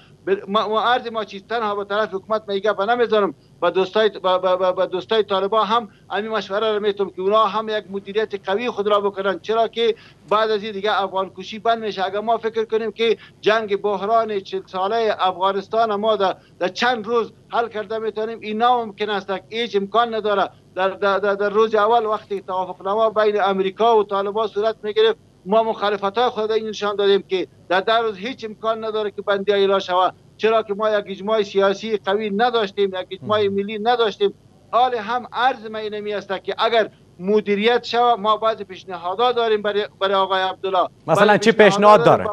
ما عرض ما چیز تنها به طرف حکومت میگه و نمی‌ذارم دوستای با دوستای طالبا هم همین مشوره رو می‌تونم که اونا هم یک مدیریت قوی خود را بکنن. چرا که بعد از این دیگه افغان کشی بند میشه. اگر ما فکر کنیم که جنگ بحران 40 ساله افغانستان ما در, در چند روز حل کرده می‌تونیم اینا ممکن است هیچ امکان نداره. در, در, در, در روز اول وقتی توافق نما بین امریکا و طالبان صورت می‌گرفت ما مخالفت های خود این نشان دادیم که در در روز هیچ امکان نداره که بندی ایلا شود. چرا که ما یک اجماع سیاسی قوی نداشتیم یک اجماع ملی نداشتیم. حال هم عرض ما اینمی است که اگر مدیریت شود ما بعضی پیشنهادات داریم برای, برای آقای عبدالله. مثلا چی پیشنهاد داره؟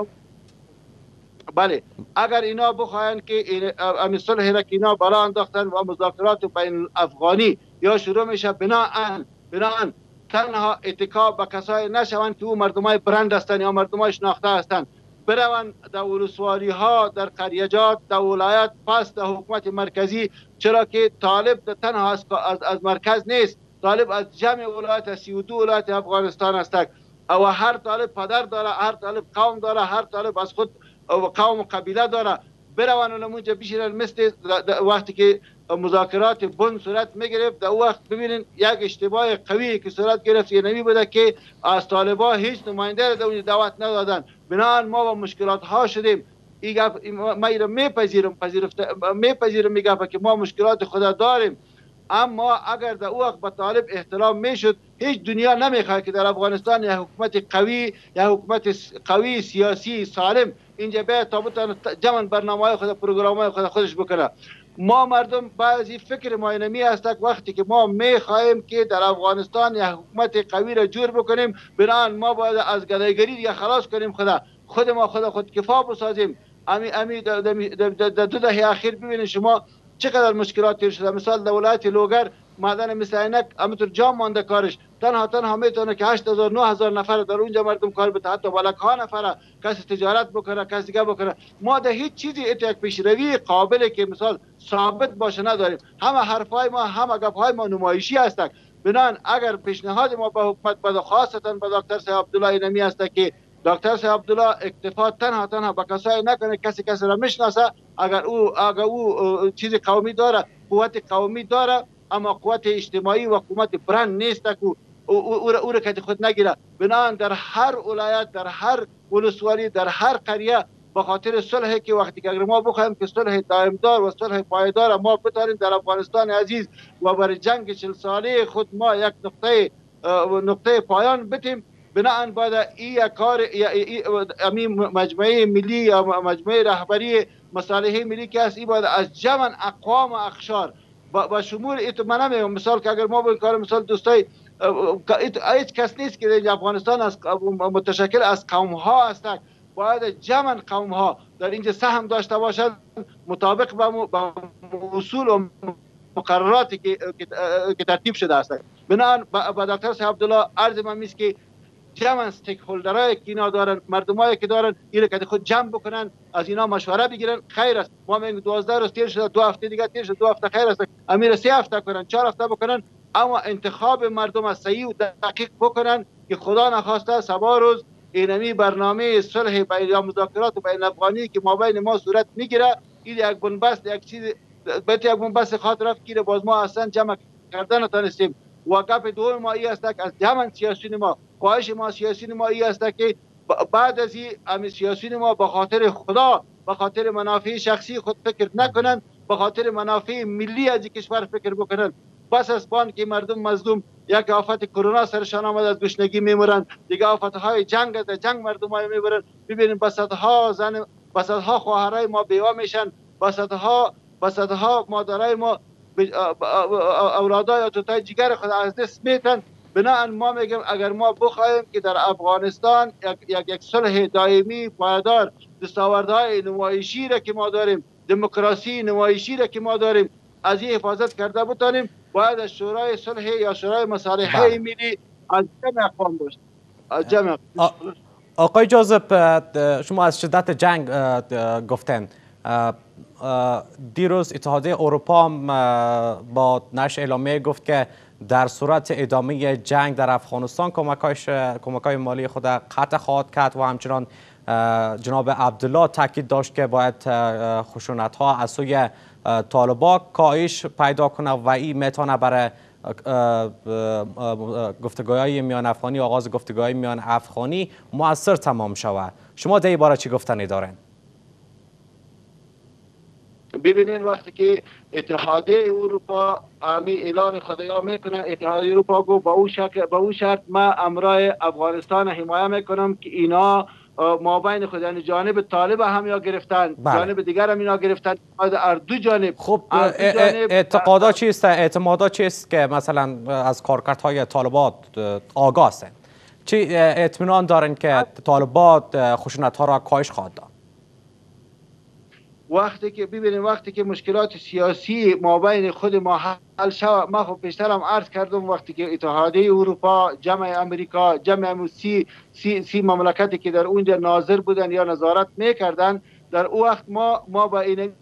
بله. اگر اینا بخواین که امی صلح را که اینا بالا انداختن و مذاکرات بین افغانی یا شروع میشه بناهن بناهن تنها اتکا به کسای نشوند که او مردمای برند هستند یا مردمای شناخته هستند. بروند در ولسوالی ها در قریجات در ولایت پس در حکومت مرکزی چرا که طالب تنها از, از, مرکز نیست. طالب از جمع ولایت سی و دو ولایت افغانستان است او هر طالب پدر داره هر طالب قوم داره هر طالب از خود قوم و قبیله داره. بروان اونجا بشیرن مثل وقتی که مذاکرات بن صورت می‌گرفت در وقت ببینین یک اشتباه قوی که صورت گرفت یه نمی بوده که از طالبا هیچ نماینده در اونجا دعوت ندادن. بنان ما با مشکلات ها شدیم. این گپ ما ایرا میپذیرم میپذیرم میگه که ما مشکلات خود داریم. اما اگر در وقت به طالب احترام می‌شد هیچ دنیا نمی‌خواد که در افغانستان یک حکومت قوی یا حکومت قوی سیاسی سالم اینجا بیاید تا بتونه جمع برنامه خود پروگرام خود خودش بکنه. ما مردم بعضی فکر ما اینمی است وقتی که ما می خواهیم که در افغانستان یک حکومت قوی را جور بکنیم بران ما باید از گدایگری دیگه خلاص کنیم. خدا خود ما خود خود کفا بسازیم. امی امی در دو دهه اخیر ببینید شما چقدر مشکلات تیر شده. مثال در ولایت لوگر معدن مثل عینک همینطور جام مانده کارش. تنها تنها می‌تونه که 8000 9000 نفر در اونجا مردم کار بده. حتی بالک ها نفر کسی تجارت بکنه کسی دیگه بکنه. ما در هیچ چیزی یک پیشروی قابل که مثال ثابت باشه نداریم. همه حرفای ما همه گپهای ما نمایشی هستند بنان اگر پیشنهاد ما به حکومت بده خاصتا به دکتر صاحب عبدالله اینمی است که دکتر صاحب عبدالله اکتفا تنها تنها به کسایی نکنه کسی کسی را می‌شناسه. اگر او اگر او چیز قومی داره قوت قومی داره اما قوت اجتماعی و حکومت برند نیست که او را کتی خود نگیره. بنان در هر ولایت در هر ولسوالی در هر قریه به خاطر صلح که وقتی که اگر ما بخوایم که صلح دائمدار و صلح پایدار ما بتاریم در افغانستان عزیز و بر جنگ چل ساله خود ما یک نقطه نقطه پایان بتیم بناهن باید این کار امی مجموعه ملی یا مجموعه رهبری مصالحه ملی که است این باید از جمع اقوام اخشار با شمول ایتو من نمیگم مثال که اگر ما به کار مثال دوستای هیچ کس نیست که در افغانستان از متشکل از قوم ها هستند. باید جمع قوم ها در اینجا سهم داشته باشند مطابق با اصول و مقرراتی که که ترتیب شده است. بنابراین با دکتر صاحب عبدالله عرض من میست که جمع استیک هولدرای که اینا دارن مردمایی که دارن این که خود جمع بکنن از اینا مشوره بگیرن خیر است. ما میگیم 12 روز تیر شده دو هفته دیگه تیر شده دو هفته خیر است. امیر سه هفته کنن چهار هفته بکنن. اما انتخاب مردم از صحیح و دقیق بکنن که خدا نخواسته سبا روز اینمی برنامه صلح بین مذاکرات بین افغانی که ما بین ما صورت می‌گیره. این یک بنبست یک چیز بیت یک بنبست خاطر رفت که باز ما اصلا جمع کردن نتونستیم و گپ دوم ما ای است که از جمع سیاسی ما خواهش ما سیاسی ما ای است که بعد از این سیاسی ما به خاطر خدا به خاطر منافع شخصی خود فکر نکنن به خاطر منافع ملی از کشور فکر بکنن بس از بان که مردم مظلوم یک آفت کرونا سرشان آمد از گشنگی میمورن دیگه آفت های جنگ از جنگ مردم های می‌برن ببینیم ها زن ها خواهرای ما بیوا میشن. ها ها مادرای ما اولادای یا توتای جگر خود از دست میتن بناهن ما میگیم اگر ما بخواهیم که در افغانستان یک یک, صلح دائمی پایدار دستاوردهای نمایشی را که ما داریم دموکراسی نمایشی را که ما داریم از این حفاظت کرده بتانیم باید از شورای صلح یا شورای مصالحه بله. ملی از جمع اقوام از جمع آقای جازب شما از شدت جنگ گفتن. دیروز اتحادیه اروپا با نش اعلامیه گفت که در صورت ادامه جنگ در افغانستان کمک های مالی خود قطع خواهد کرد و همچنان جناب عبدالله تاکید داشت که باید خشونت ها از سوی طالبا کاهش پیدا کنه و این می‌تونه برای گفتگوهای میان افغانی آغاز گفتگوهای میان افغانی موثر تمام شود. شما در باره چی گفتنی دارین؟ ببینین وقتی که اتحادیه اروپا امی اعلان خدایا می‌کنه اتحادیه اروپا گو با اون شرط با اون شرط ما امرای افغانستان حمایه می‌کنم که اینا ما بین خود یعنی جانب طالب هم یا گرفتن بله. جانب دیگر هم اینا گرفتن. از دو جانب. خب اعتقادا چیست؟ اعتمادا چیست که مثلا از کارکردهای طالبات آگاه هستند چی اطمینان دارن که طالبات خشونت ها را کاهش خواهد داد؟ وقتی که ببینید وقتی که مشکلات سیاسی ما بین خود ما حل شود ما خب پیشتر هم عرض کردم وقتی که اتحادیه اروپا جمع امریکا جمع سی, سی, سی مملکتی که در اونجا ناظر بودن یا نظارت می‌کردن در او وقت ما ما با این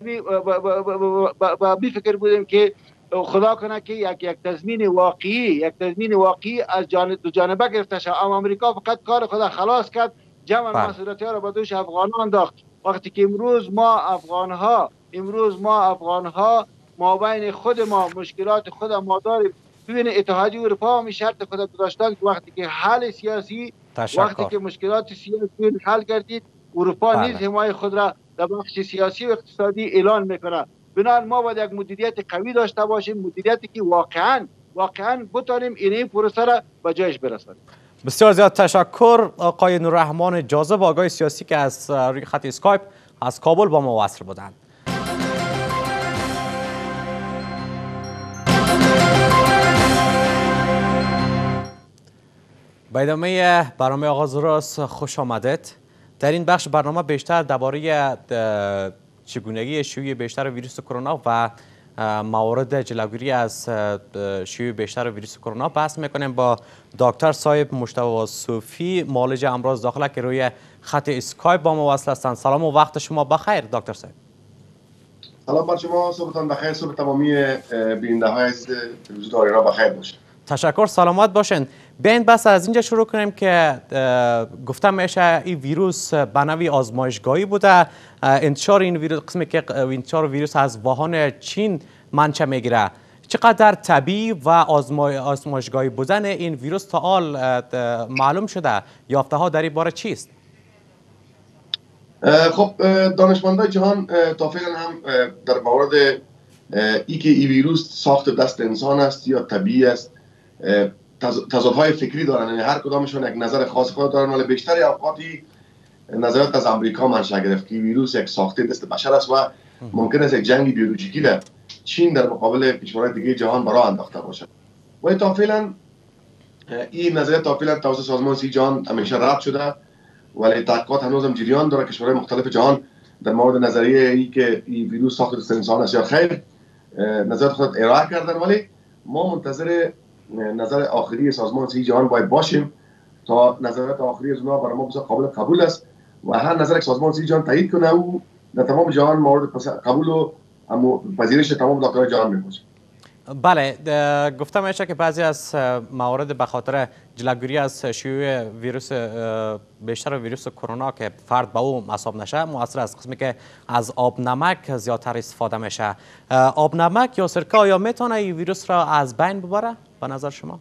با فکر بودیم که خدا کنه که یک یک تضمین واقعی یک تضمین واقعی از جانب دو جانبه گرفته شد اما امریکا فقط کار خدا خلاص کرد جمع بله. مسئولیت ها را به دوش افغانان انداخت وقتی که امروز ما افغان ها امروز ما افغان ها ما بین خود ما مشکلات خود ما داریم ببین اتحادیه اروپا هم شرط خود گذاشتن که وقتی که حل سیاسی تشکر. وقتی که مشکلات سیاسی حل کردید اروپا بله. نیز حمایت خود را در بخش سیاسی و اقتصادی اعلان می‌کنه بنابراین ما باید یک مدیریت قوی داشته باشیم مدیریتی که واقعا واقعا بتانیم این پروسه را به جایش برسانیم بسیار زیاد تشکر آقای نوررحمان جاذب آقای سیاسی که از خط اسکایپ از کابل با ما وصل بودند. به ادامه برنامه آغاز راست خوش آمدید. در این بخش برنامه بیشتر درباره چگونگی شیوع بیشتر ویروس کرونا و موارد جلوگیری از شیوع بیشتر ویروس کرونا بحث می‌کنیم با دکتر صاحب مشتبه صوفی معالج امراض داخله که روی خط اسکایپ با ما وصل هستند سلام و وقت شما بخیر دکتر صاحب. سلام بر شما صبحتان بخیر صبح تمامی بیننده های عزیز تلویزیون را بخیر باشه تشکر سلامت باشین. بیاین بس از اینجا شروع کنیم که گفتم میشه این ویروس بنوی آزمایشگاهی بوده. انتشار این ویروس قسمی که انتشار ویروس از واهان چین منچه می‌گیره. چقدر طبیعی و آزمایشگاهی بودن این ویروس تا حال معلوم شده؟ یافته ها در این باره چیست؟ خب دانشمندان جهان تا فعلا هم در مورد ای که این ویروس ساخت دست انسان است یا طبیعی است تضادهای فکری دارن. یعنی هر کدامشون یک نظر خاص خود دارن ولی بیشتر اوقاتی نظرات از امریکا منشأ گرفت که ویروس یک ساخته دست بشر است و ممکن است یک جنگ بیولوژیکی را چین در مقابل کشورهای دیگه جهان برای انداخته باشد. و تا فعلا این نظریه تا فعلا توسط سازمان سی جهان همیشه رد شده ولی تحقیقات هنوزم جریان داره. کشورهای مختلف جهان در مورد نظریه ای که این ویروس ساخت دست انسان است یا خیر نظر خود ارائه کردن. ولی ما منتظر نظر آخری سازمان سی جهان باید باشیم تا نظرات آخری از اونها برای ما قابل قبول است و هر نظر سازمان سی جهان تایید کنه او در تمام جهان مورد قبول و پذیرش تمام دکترای جهان می‌باشه بله گفتم میشه که بعضی از موارد به خاطر جلوگیری از شیوع ویروس بیشتر ویروس کرونا که فرد به او مصاب نشه موثر از قسمی که از آب نمک زیادتر استفاده میشه. آب نمک یا سرکه آیا می‌تونه این ویروس را از بین ببره؟ به نظر شما؟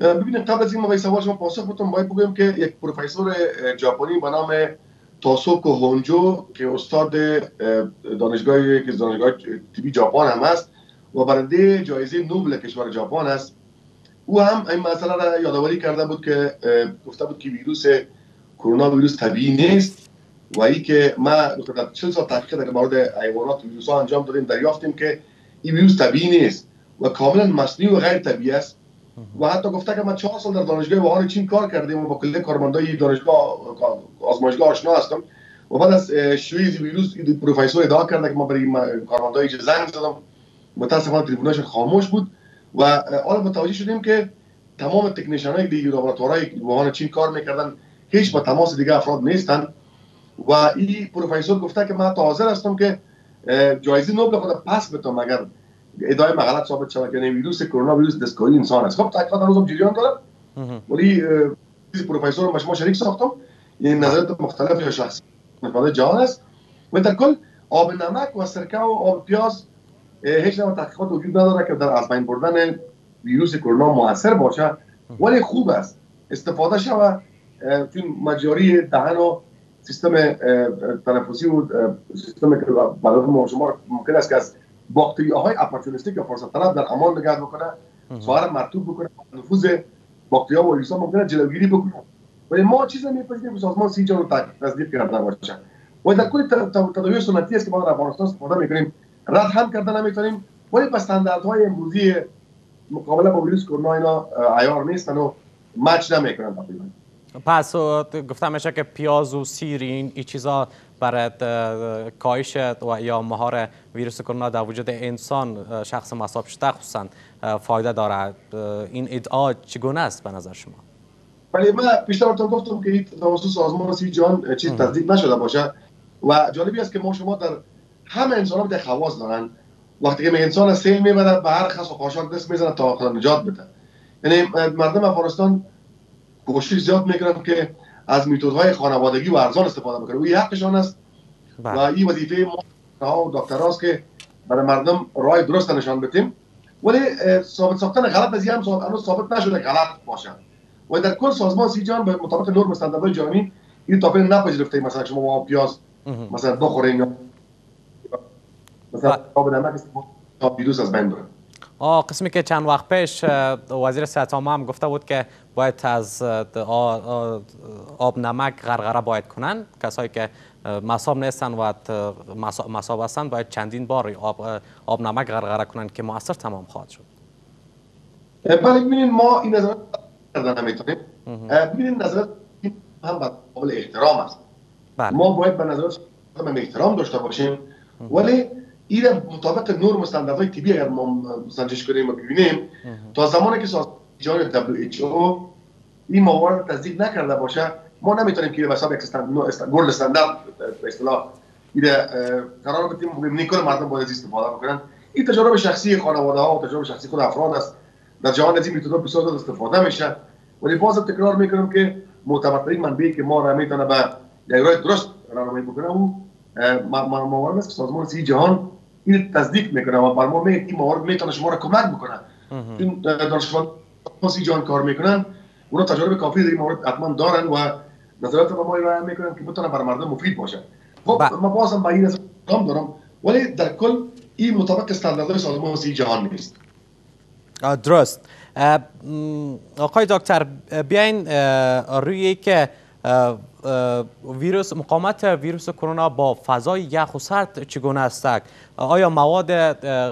ببینید قبل از این ما سوال شما پاسخ بدم باید بگویم که یک پروفسور ژاپنی به نام تاسوکو هونجو که استاد دانشگاه که دانشگاه طبی ژاپن هم است و برنده جایزه نوبل کشور ژاپن است او هم این مسئله را یادآوری کرده بود که گفته بود که ویروس کرونا ویروس طبیعی نیست و ای که ما در 40 سال تحقیق در مورد حیوانات ویروس ها انجام دادیم دریافتیم که این ویروس طبیعی نیست. و کاملا مصنوعی و غیر طبیعی است. و حتی گفته که من چهار سال در دانشگاه وهان چین کار کردیم و با کل کارمندای دانشگاه آزمایشگاه آشنا هستم. و بعد از شیوع ویروس پروفسور ادعا کرده که ما برای کارمندای زنگ زدم. متاسفانه تلفنش خاموش بود. و حالا متوجه شدیم که تمام تکنیشن های دیگه لابراتوارهای وهان چین کار می‌کردن هیچ با تماس دیگه افراد نیستن. و این پروفسور گفته که من حاضر هستم که جایزه نوبل خود پس بتم اگر ادعای مغلط ثابت شود که ویروس کرونا ویروس دستگاهی انسان است. خب تحقیقات هنوزم جریان داره ولی پروفسور ما شما شریک ساختم. این نظرات مختلف یا شخصی؟ مفاد جهان است. و در کل آب نمک و سرکه و آب پیاز هیچ نوع تحقیقات وجود نداره که در از بین بردن ویروس کرونا موثر باشه. ولی خوب است. استفاده شود چون مجاری دهن و سیستم تنفسی و سیستم که شما ممکن است که از باکتری های اپورتونیستیک یا فرصت طلب در امان نگه بکنه سوار مرتوب بکنه. نفوذ باکتری ها و ویروس ها ممکنه جلوگیری بکنه. ولی ما چیز میپذیریم. که سازمان سی جان رو تصدیق کرده باشه. و در کل تداوی سنتی است که ما در افغانستان استفاده می‌کنیم. رد هم کرده نمی‌تونیم. ولی به استانداردهای امروزی مقابله با ویروس کرونا اینا عیار نیستن و مچ نمی‌کنن تقریبا. پس گفتم میشه که پیاز و سیر این ای چیزا برای کاهش و یا مهار ویروس کرونا در وجود انسان شخص مصاب شده خصوصا فایده دارد. این ادعا چگونه است به نظر شما؟ ولی من پیشتر گفتم که این توسط سازمان سی جان چیز تصدیق نشده باشه و جالبی است که ما شما در همه انسان ها به خواص دارن. وقتی که انسان سیل می‌بره به هر خاص و خاشاک دست می‌زنه تا خود نجات بده. یعنی مردم افغانستان کوشش زیاد می‌کنن که از میتودهای خانوادگی و ارزان استفاده بکنن و این حقشان است. و این وظیفه ما و دکتراست که برای مردم راه درست نشان بدیم. ولی ثابت ساختن غلط از هم هنوز ثابت نشده غلط باشه. و در کل سازمان سی جان به مطابق نرم استانداردهای جهانی این تا نپذیرفته. مثلا شما با پیاز مثلا بخورین یا مثلا آب نمک تا ویروس از بین بره آه قسمی که چند وقت پیش وزیر صحت هم گفته بود که باید از آب نمک غرغره باید کنن. کسایی که مصاب نیستن و مصاب هستن باید چندین بار آب, آب نمک غرغره کنن که موثر تمام خواهد شد. بله ببینید ما این نظر کردن نمی‌تونیم. ببینید نظر هم قابل احترام است. بله. ما باید به نظر هم احترام داشته باشیم. ولی این مطابق نور استانداردهای طبی اگر ما سنجش کنیم و ببینیم تا زمانی که سازمان WHO این موارد تصدیق نکرده باشه. ما نمی‌تونیم که مثلا یک گرد استاندارد به اصطلاح این قرار بدیم ببینیم کل مردم باید استفاده بکنن. این تجارب شخصی خانواده ها و تجارب شخصی خود افراد است. در جهان از این میتود بسیار استفاده میشه. ولی باز تکرار می‌کنم که معتبرترین منبعی که ما را می‌تونه به یک راه درست راهنمایی بکنه او موارد است که سازمان سی جهان این تصدیق می‌کنه و بر ما میگه این موارد می‌تونه شما را کمک بکنه. چون دانشمند سی جان کار می‌کنن. اونا تجربه کافی در این مورد حتما دارن و نظرات ما ارائه می‌کنن که بتونه بر مردم مفید باشه خب ما بازم با این نظر دارم ولی در کل این مطابق استانداردهای سازمان سی جهان نیست. درست. آقای دکتر بیاین روی که ویروس مقاومت ویروس کرونا با فضای یخ و سرد چگونه است؟ آیا مواد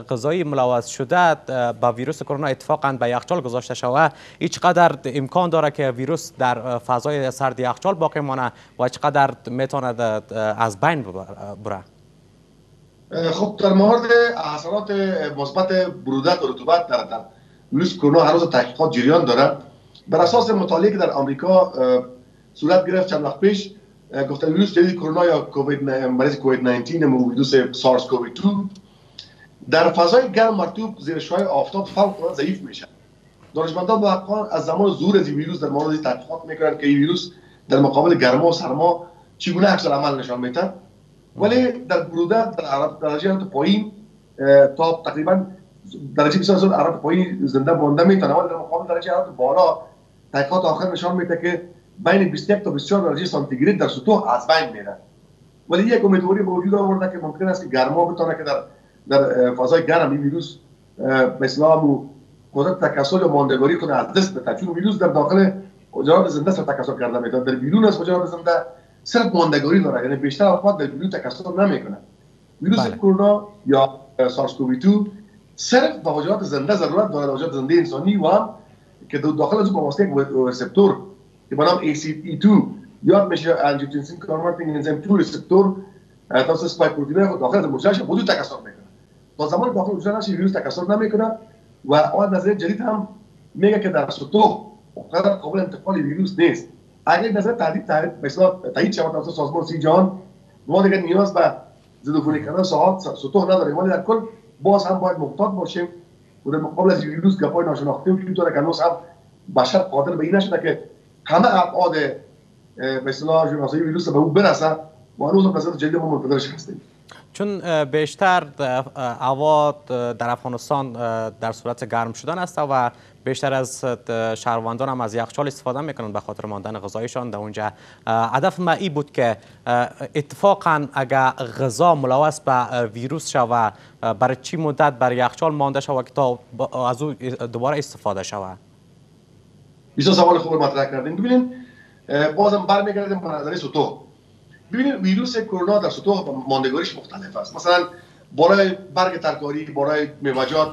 غذایی ملوث شده با ویروس کرونا اتفاقا به یخچال گذاشته شود هیچ قدر امکان داره که ویروس در فضای سرد یخچال باقی مانه و چقدر می‌تواند از بین بره؟ خب در مورد اثرات مثبت برودت و رطوبت در ویروس کرونا هر روز تحقیقات جریان داره بر اساس مطالعه در آمریکا صورت گرفت چند وقت پیش. گفتن ویروس جدید کرونا یا کووید مریض کووید 19 ویروس سارس کووید 2 در فضای گرم مرتوب زیر شعاع آفتاب فوق ضعیف میشه. دانشمندان با از زمان ظهور از ویروس در مورد تحقیقات می‌کنن که این ویروس در مقابل گرما و سرما چگونه عکس عمل نشان میده. ولی در برودت در درجه حرارت پایین تا تقریبا درجه بسیار زود حرارت پایین زنده مانده می‌تونه ولی در مقابل درجه حرارت بالا تحقیقات آخر نشان میده که بین 21 تا 24 درجه سانتیگراد در سطوح از بین میره ولی یک امیدواری به وجود آورده که ممکن است که گرما بتونه که در در فضای گرم این ویروس مثلا مو قدرت تکثر یا ماندگاری کنه از دست بده چون ویروس در داخل جهان زنده سر تکثر کرده می‌تونه در بیرون از جهان زنده صرف ماندگاری داره یعنی بیشتر اوقات در بیرون تکثر نمی‌کنه ویروس بله. کرونا یا SARS-CoV-2 صرف به وجود زنده ضرورت داره وجود زنده انسانی و هم که داخل از با واسطه یک receptor که به نام ACE2 یاد میشه angiotensin converting enzyme 2 receptor توسط spike protein خود داخل حجره شده تکثر می‌کنه تا زمان داخل حجره نشه ویروس تکثر نمی‌کنه و آن نظریه جدید هم میگه که در سطوح قدر قابل انتقال ویروس نیست اگر نظر تحدید تحدید مثلا تایید شود توسط سازمان صحی جهان ما دیگه نیاز به ضد عفونی کردن ساعات سطوح نداریم ولی در کل باز هم باید محتاط باشیم و در مقابل از ویروس گپای ناشناخته وجود داره که هنوز هم بشر قادر به این نشده که همه ابعاد به اصطلاح ویروس به او برسه و هنوز هم جدید ما منتظرش هستیم. چون بیشتر هوا در افغانستان در صورت گرم شدن است و بیشتر از شهروندان هم از یخچال استفاده می‌کنند به خاطر ماندن غذایشان. در اونجا هدف ما ای بود که اتفاقا اگر غذا ملوث به ویروس شود برای چی مدت بر یخچال مانده شود که تا از او دوباره استفاده شود؟ بسیار سوال خوب مطرح کردیم ببینید بازم برمیگردیم به نظریه سطوح ببینید ویروس کرونا در سطوح ماندگاریش مختلف است. مثلا برای برگ ترکاری برای میوجات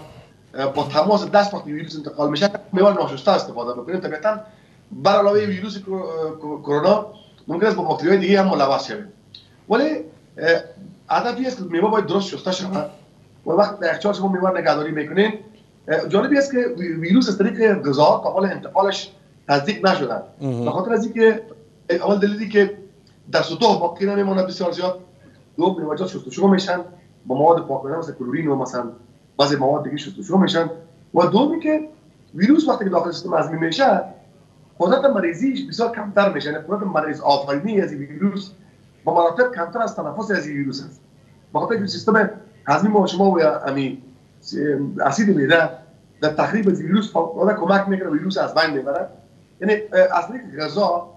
با تماس دست وقتی ویروس انتقال میشه میوه ناشسته استفاده بکنید طبیعتا بر علاوه ویروس کرونا ممکن است با باکتری دیگه هم ملوث شوید ولی هدفی است که میوه باید درست شسته شود. و وقت در یخچال شما میوه نگهداری می‌کنین. جالبی است که ویروس از طریق غذا قابل انتقالش تصدیق نشدن. به خاطر از اینکه اول دلیلی که در سطوح باقی نمیمونه بسیار زیاد دو میوجات شستشو میشن با مواد پاکدار مثل کلورین و مثلا بعضی مواد دیگه شستشو میشن. و دومی که ویروس وقتی که داخل سیستم هضمی میشه قدرت مریضیش بسیار کمتر میشه. یعنی قدرت مریض آفرینی از ویروس با مراتب کمتر از تنفس از ویروس است. به خاطر که سیستم هضمی ما شما و امی اسید میده. در تخریب از ویروس کمک می‌کنه ویروس از بین می‌بره یعنی از غذا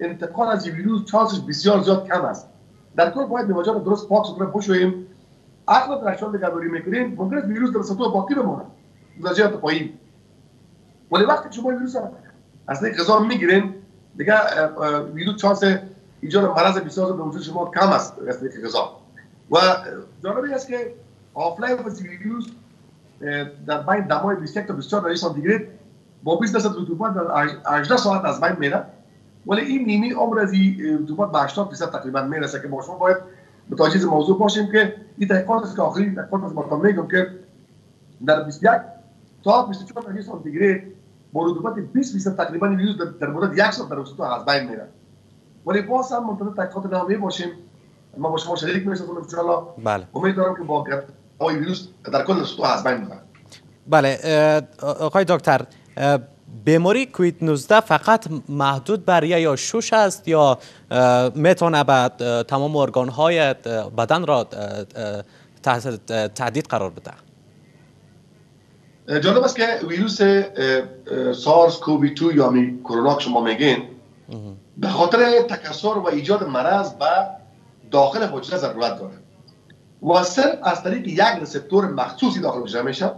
انتقال از ویروس چانسش بسیار زیاد کم است. در کل باید میوه‌جات درست پاک سوتره بشوییم. اغلب در اشتغال نگهداری می‌کنیم ممکن است ویروس در سطوح باقی بمونه درجات پایین ولی وقتی شما ویروس از طریق غذا می‌گیرین دیگه ویروس چانس ایجاد مرض بسیار به وجود شما کم است از طریق غذا. و جالبی است که half life از ویروس در بین دمای 21 تا 24 درجه سانتیگراد با 20 درصد رطوبت در 18 ساعت از بین میره. ولی این نیمی عمر از رطوبت به 80 درصد تقریبا می‌رسه که با شما باید متوجه موضوع باشیم که این تحقیقات است که آخرین تحقیقات از مطمئن میگم که در 21 تا 24 درجه سانتیگراد با رطوبت 20 درصد تقریبا ویروس در مدت یک سال در سطوح از بین میره. ولی باز هم منتظر تحقیقات نامه باشیم. ما با شما شریک میشیم ان شاء الله بله. امید دارم که با آقای ویروس در کل سطوح از بین بره بله آقای دکتر بیماری کووید 19 فقط محدود بر یا شوش است یا می‌تونه به تمام ارگان های بدن را تحت تهدید قرار بده؟ جالب است که ویروس سارس کووی 2 یا می کرونا که شما میگین به خاطر تکثر و ایجاد مرض به داخل حجره ضرورت داره. و صرف از طریق یک رسپتور مخصوصی داخل حجره میشه.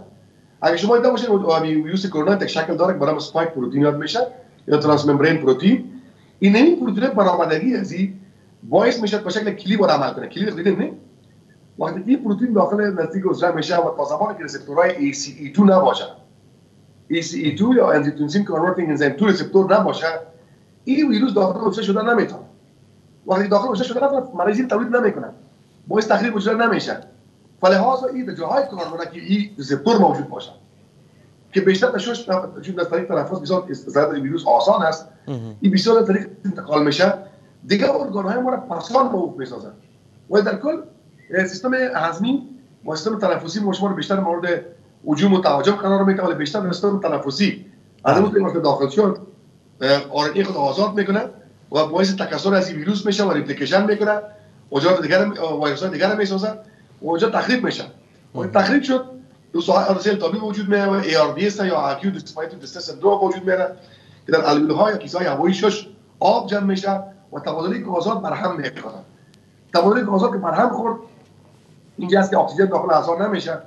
اگه شما دیده باشید ویروس کرونا یک شکل داره که برام spike protein یاد میشه یا transmembrane protein این این پروتئین برآمدگی ازی باعث میشه به شکل کلید عمل کنه. کلید دیدین نه؟ وقتی این پروتئین داخل نزدیک حجره میشه و تا زمانی که receptor های ACE2 نباشه. ACE2 یا angiotensin converting enzyme two receptor نباشه این ویروس داخل حجره شده نمی‌تونه. وقتی داخل حجره شده نمی‌تونه مریضی تولید نمی‌کنه. تخریب عضله نمیشه. فلهذا این جاهای کار که این رسپتور موجود باشه. که بیشتر تشویش چون از طریق تنفس بسیار استفاده ویروس آسان است این بسیار از طریق انتقال میشه. دیگه ارگان های ما را پسان موقع می‌سازن و در کل سیستم هضمی و سیستم تنفسی ما شما رو بیشتر مورد هجوم و تهاجم قرار میده ولی بیشتر سیستم تنفسی از اون وقت داخل شد آرنی خود آزاد می‌کنه و باعث تکثر از ویروس میشه و ریپلیکیشن می‌کنه وجود دیگر ویروس های دیگر می‌سازن و اونجا تخریب میشه. و تخریب شد. دو ساعت ارسل طبی وجود میاره و ای آر دی اس یا اکیو دیسپایتیو دیسترس سندروم وجود میاره که در الویل های کیسه هوایی شش آب جمع میشه و تبادل گازات برهم می‌کنه تبادل گازات که برهم خورد اینجا است که اکسیژن داخل اعضا نمیشه.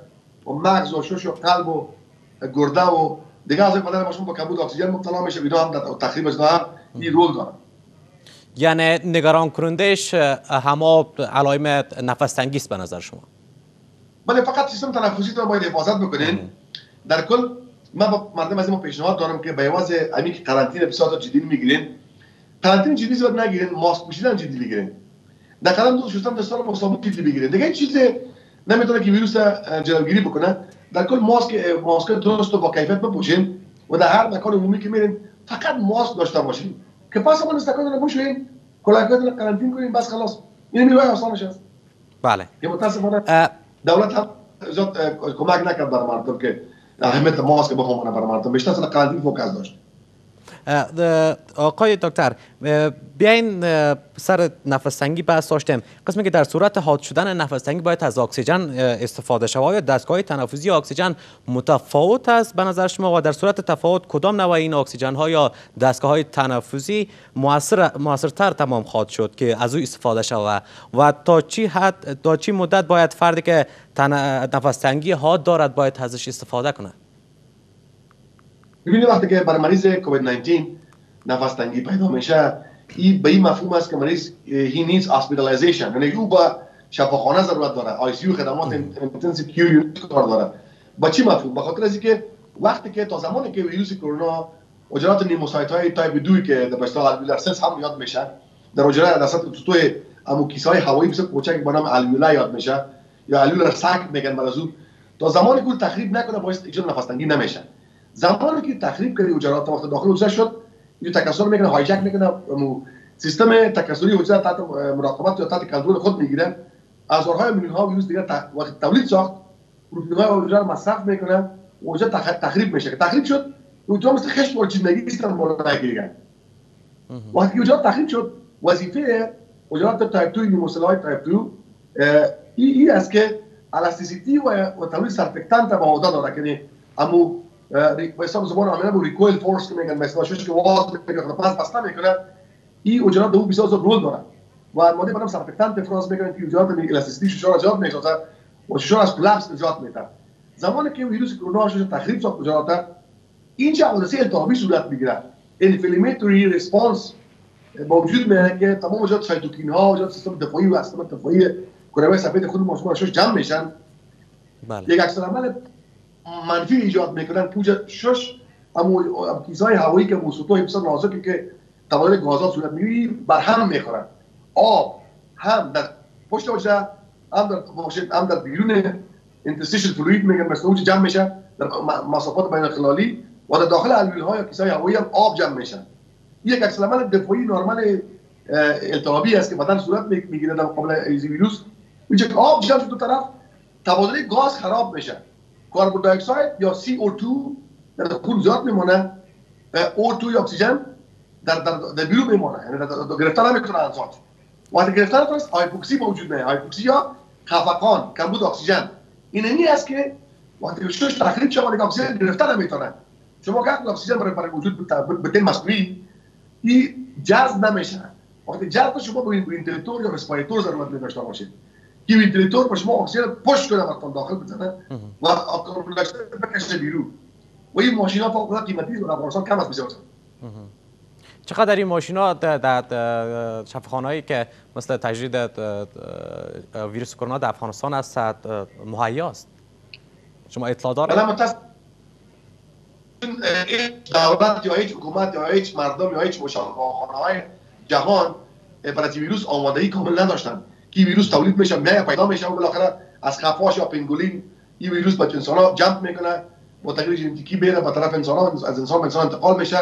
و مغز و شش و قلب و گرده و دیگه از بدن ما با کمبود اکسیژن مبتلا میشه. اینا هم در تخریب از این رول دارن. یعنی نگران کنندش همه علائم نفس تنگی است به نظر شما. بله فقط سیستم تنفسی رو باید حفاظت بکنین. در کل من با مردم از این پیشنهاد دارم که به عوض امی که قرنطینه بسیار جدی می‌گیرین. قرنطینه جدی زیاد نگیرین ماسک پوشیدن جدی بگیرین. در قدم دو شستن دستان مصابون جدی بگیرین. دیگه این چیز نمی‌تونه که ویروس جلوگیری بکنه. در کل ماسک ماسک درست و با کیفیت بپوشین و در هر مکان عمومی که میرین فقط ماسک داشته باشین. که پس من استکان رو بشوین کلاکات قرنطین کنین بس خلاص. این میوه آسانش است بله. که متاسفانه دولت هم کمک نکرد برای مردم که اهمیت ماسک بخوام برای مردم. بیشتر سر قرنطینه فوکس داشت. آقای دکتر بیاین سر نفس تنگی بحث داشتیم. قسمی که در صورت حاد شدن نفس تنگی باید از اکسیژن استفاده شود. آیا دستگاه تنفسی اکسیژن متفاوت است؟ به نظر شما و در صورت تفاوت کدام نوع این اکسیژن ها یا دستگاه های تنفسی موثر موثرتر تمام خواهد شد که از او استفاده شود؟ و تا چی حد تا چی مدت باید فردی که تن... نفس تنگی حاد دارد باید ازش استفاده کنه ببینید وقتی که برای مریض کووید 19 نفس تنگی پیدا میشه این به این مفهوم است که مریض هی نیز هاسپیتالایزیشن یعنی او با شفاخانه ضرورت داره آی سی خدمات اینتنسیو یونیت کار داره با چی مفهوم به خاطر از که وقتی که تا زمانی که ویروس کرونا اجرات نیموسایت های تایپ 2 که در الویولار سنس هم یاد میشه در اجرای در تو توی امو کیسه های هوایی بسیار کوچک به نام الویولا یاد میشه یا الویولار ساک میگن برازو تا زمانی که تخریب نکنه باعث ایجاد نفس تنگی نمیشه زمانی که تخریب کردی حجرات وقت داخل حجره شد این تکثر می‌کنه hijack می‌کنه سیستم تکثری حجره تحت مراقبت یا تحت کنترل خود می‌گیره. هزارها میلیون ها ویروس دیگه وقت تولید ساخت پروتئین های حجره مصرف می‌کنه حجره تخریب میشه. که تخریب شد حجره مثل خشت و چیزنگی است بالا نگیرن. وقتی حجره تخریب شد وظیفه حجرات تایپ 2 pneumocell های تایپ 2 ای ای است که elasticity و تولید سرفکتانت به مواد داره. که امو حساب زبان عامه بود recoil force که میگن مثلا شش که واز میگه پس پس نمی‌کنه این حجرات دو زیاد role داره و ماده برام سرفکتانت افراز می‌کنن که حجرات می elasticity شش را جواب می‌سازه و شش از collapse نجات میده زمانی که ویروس کرونا شش تخریب ساخت حجرات اینجا حادثه التهابی صورت می‌گیره. inflammatory response به وجود میاد که تمام حجرات cytokine ها حجرات سیستم دفاعی و سیستم دفاعی کره سفید خود ما شش جمع میشن. بله. یک عکس عمل منفی ایجاد می‌کنن. پوجا شش اما کیسای هوایی که موسوتو بسیار نازکی که تبادل گازات صورت می‌گیری بر هم می‌خورن. آب هم در پشت حجره هم در هم در بیرون انترستیشل فلوید میگن مثل اون جمع میشه در مسافات بین الخلالی و در داخل الویل ها یا کیسای هوایی هم آب جمع میشن یک عکس العمل دفاعی نرمال التهابی است که بدن صورت می‌گیره در قبل ایزی ویروس. میگه آب جمع شد دو طرف تبادل گاز خراب میشه. carbon dioxide یا CO2 در خون زیاد میمونه O2 یا اکسیژن در در در بیرون میمونه. یعنی در گرفته نمی‌تونه انسان وقتی گرفته نتانست هایپوکسی موجود میشه هایپوکسی یا خفقان کمبود اکسیژن. این اینی است که وقتی شش تخریب شود اکسیژن گرفته نمی‌تونه. شما که اکسیژن برای برای وجود به مسئولی این جذب نمیشه. وقتی جذب شما به این یا respirator ضرورت داشته باشید. که ventilator به شما اکسیژن push کنه براتون داخل بزنه. و دی بکشه بیرون. و این ماشین ها فوق العاده قیمتی در افغانستان کم است بسیار چقدر این ماشین ها در شفاخانه هایی که مثل تجرید ویروس کرونا در افغانستان است مهیا است؟ شما اطلاع دارید؟ بله دولت یا هیچ حکومت یا هیچ مردم یا هیچ شفاخانه های جهان برای ویروس آمادگی کامل نداشتن که ویروس تولید میشه میای پیدا میشه و بالاخره از خفاش یا پنگولین این ویروس به انسان ها jump می‌کنه. با تغییر ژنتیکی بیره به طرف انسان ها از انسان به انسان انتقال میشه.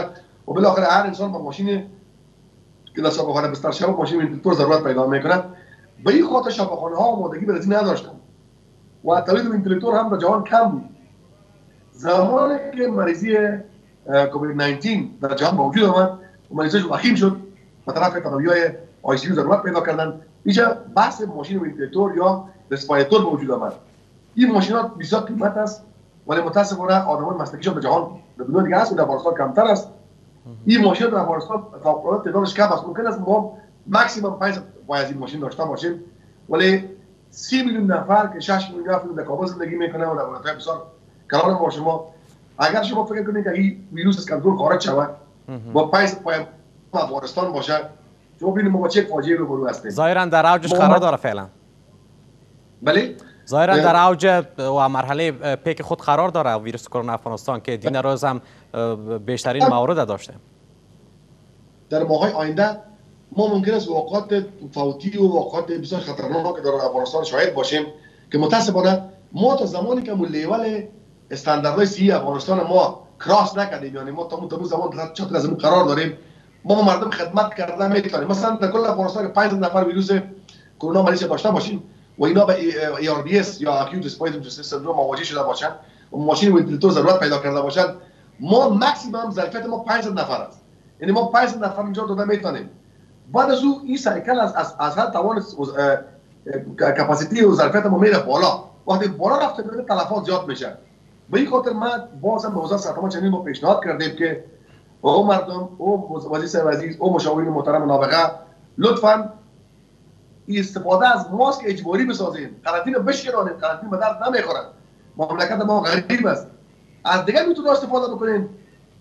و بالاخره هر انسان با ماشین که در شفاخانه بستر شد ماشین ventilator ضرورت پیدا می‌کنه. به این خاطر شفاخانه ها آمادگی برای نداشتن. و تولید ventilator هم در جهان کم بود. زمانی که مریضی کووید 19 در جهان موجود آمد و مریضش وخیم شد. به طرف تداوی ICU ضرورت پیدا کردن. اینجا بحث ماشین ventilator یا respirator موجود آمد. این ماشینات بسیار قیمت است ولی متاسفانه آدمان مسلکیشان به جهان بدون دیگه هست و در افغانستان کمتر است. این ماشین در افغانستان فوق تعدادش کم است. ممکن است ما ماکسیمم 5 باید این ماشین داشته باشیم. ولی 30 میلیون نفر که 6 میلیون نفر در کابل زندگی می‌کنه و در ولایت‌های بسیار کلان با شما. اگر شما فکر کنید که این ویروس از کنترل خارج شود با 5 پای افغانستان باشه. شما ببینید ما چه فاجعه روبرو هستیم ظاهرا در اوجش قرار داره فعلا. بله؟ ظاهرا در اوج و مرحله پیک خود قرار داره ویروس کرونا افغانستان که دین روز هم بیشترین موارد داشته. در ماهای آینده ما ممکن است واقعات فوتی و واقعات بسیار خطرناک در افغانستان شاهد باشیم که متاسفانه ما تا زمانی که لیول استانداردهای صحی افغانستان ما cross نکردیم یعنی ما تا مو زمان چطور از قرار داریم ما مردم خدمت کردن می‌تونیم. مثلا در کل افغانستان 5 نفر ویروس کرونا مریض داشته باشیم و اینا به ARDS یا acute respiratory syndrome مواجه شده باشن و ماشین ventilator ضرورت پیدا کرده باشن ما ماکسیمم ظرفیت ما 500 نفر است. یعنی ما 500 نفر اینجا داده می‌تونیم. بعد از او این cycle از از از هر توان capacity و ظرفیت ما میره بالا. وقتی بالا رفته بره تلفات زیاد میشه. به این خاطر من باز هم به وزارت صحت چنین ما پیشنهاد کردیم که او مردم او وزیر صاحب عزیز او مشاورین محترم نابغه. لطفا استفاده از ماسک اجباری بسازیم قرنطینه بشکنانیم قرنطینه به درد مملکت ما غریب است. از دیگه می‌تونه استفاده بکنیم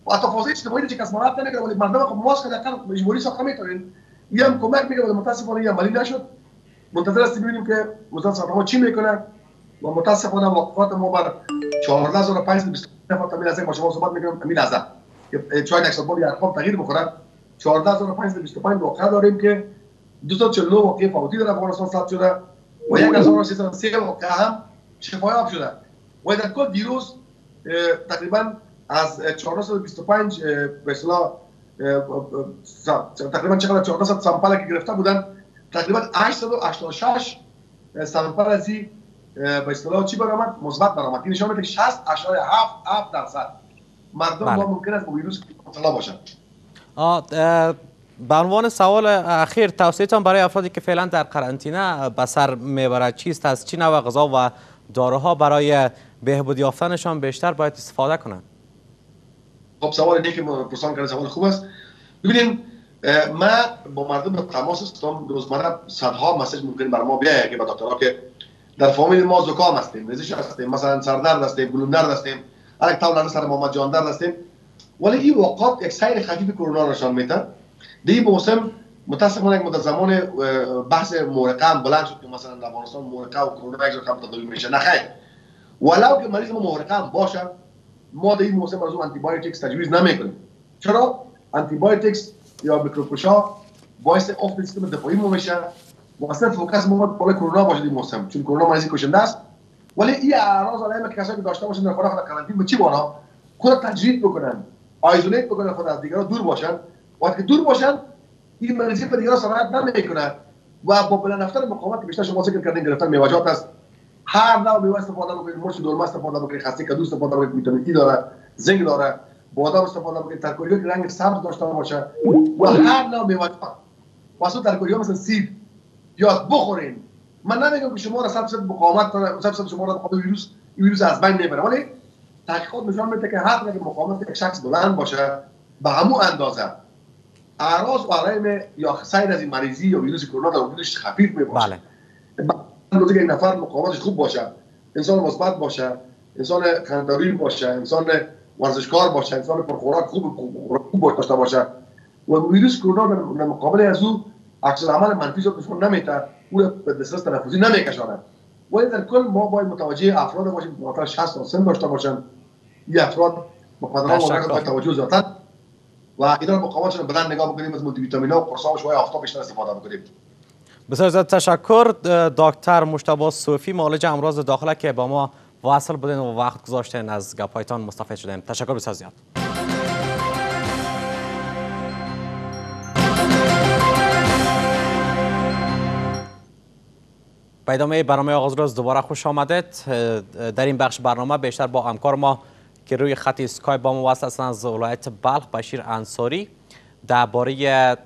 و حتی فاصله اجتماعی که کس مراد نمی‌کنه ولی مردم خب ماسک دقیقا اجباری ساخته می‌تونین این کمک می‌کنه ولی متاسفانه این عملی نشد. منتظر هستیم ببینیم که وزارت صحت چی می‌کنه. و متاسفانه وقفات ما بر 14520 نفر تامین از با شما صحبت می‌کنم. همین چای نکس فوتبال ارقام تغییر بکنه 14525 واقعه داریم که 249 واقعه فوتی در افغانستان ثبت شده و 1303 واقعه هم شفایاب شده. و در کل دیروز تقریبا از 425 به اصطلاح تقریبا چقدر 400 سامپل که گرفته بودن تقریبا 886 سامپل از این به اصطلاح چی برآمد؟ مثبت برآمد. این نشون میده که 60.7 درصد. مردم بله. ممکن است با ویروس مبتلا باشند به عنوان سوال اخیر توصیهتان برای افرادی که فعلا در قرنطینه به سر می‌برد چیست؟ از چی نوع غذا و داروها برای بهبود یافتنشان بیشتر باید استفاده کنند؟ خب سوال اینه که پرسان کرده سوال خوب است. ببینید ما با مردم تماس هستم روزمره صدها مسیج ممکن بر ما بیاید که به دکترها که در فامیل ما زکام هستیم ریزش هستیم مثلا سردرد هستیم گلوندرد هستیم. یک طور سر محمد جان درد هستیم ولی این وقات یک سیر خفیف کرونا نشان میده دی موسم متاسفانه یک زمان بحث مورقه هم بلند شد که مثلا در افغانستان مورقه و کرونا یک کم تداوی میشه نه خیر ولو که مریض ما مورقه هم باشه ما در این موسم از آنتی بایوتیکس تجویز نمی‌کنیم چرا آنتی بایوتیکس یا میکروکوشا باعث افت سیستم دفاعی ما میشه واسه فوکس ما بالا کرونا باشه این موسم چون کرونا مریض کشنده است ولی این اعراض که کسایی که داشته باشن در خود کارانتین به چی بانا خود تجرید بکنن آیزولیت بکنن خود از دیگران دور باشن. وقتی دور باشن این مریضی به دیگران سرایت نمی‌کنه و با بلند رفتن مقاومت بیشتر شما ذکر کردین گرفتن میوه‌جات است. هر نوع میوه استفاده بکنید مرچ دلمه استفاده بکنید خسته کدو استفاده بکنید ویتامین ای داره زنک داره بادام استفاده بکنید ترکاری که رنگ سبز داشته باشه و هر نوع میوه‌جات واسه ترکاری مثلا سیب یا بخورین. من نمیگم که شما را صد مقاومت صد شما را مقابل ویروس ویروس از بین نمی‌بره ولی تحقیقات نشان میده که هر که مقاومت یک شخص بلند باشه به همون اندازه اعراض و علائم یا سیر از این مریضی یا ویروس کرونا در وجودش خفیف می باشه بله. روزی که نفر مقاومتش خوب باشه انسان مثبت باشه انسان خنداوی باشه انسان ورزشکار باشه انسان پرخوراک خوب خوب باشه باشه و ویروس کرونا در مقابل از او عکس عمل منفی رو نشون نمیده او به دسترس تنفسی نمیکشانه ولی در کل ما باید متوجه افراد باشیم که بالاتر 60 سال سن داشته باشن. این افراد و باید توجه زیادتر و اینا مقاومتشون بدن نگاه بکنیم از مولتی ویتامین و قرصا و شوهای آفتاب بیشتر استفاده بکنیم. بسیار زیاد تشکر دکتر مشتبه صوفی معالج امراض داخله که با ما واصل بودین و وقت گذاشتین از گپایتان مستفید شدیم تشکر بسیار زیاد. به ادامه برنامه آغاز روز دوباره خوش آمدید. در این بخش برنامه بیشتر با همکار ما که روی خط اسکای با ما وصل از ولایت بلخ بشیر انصاری. درباره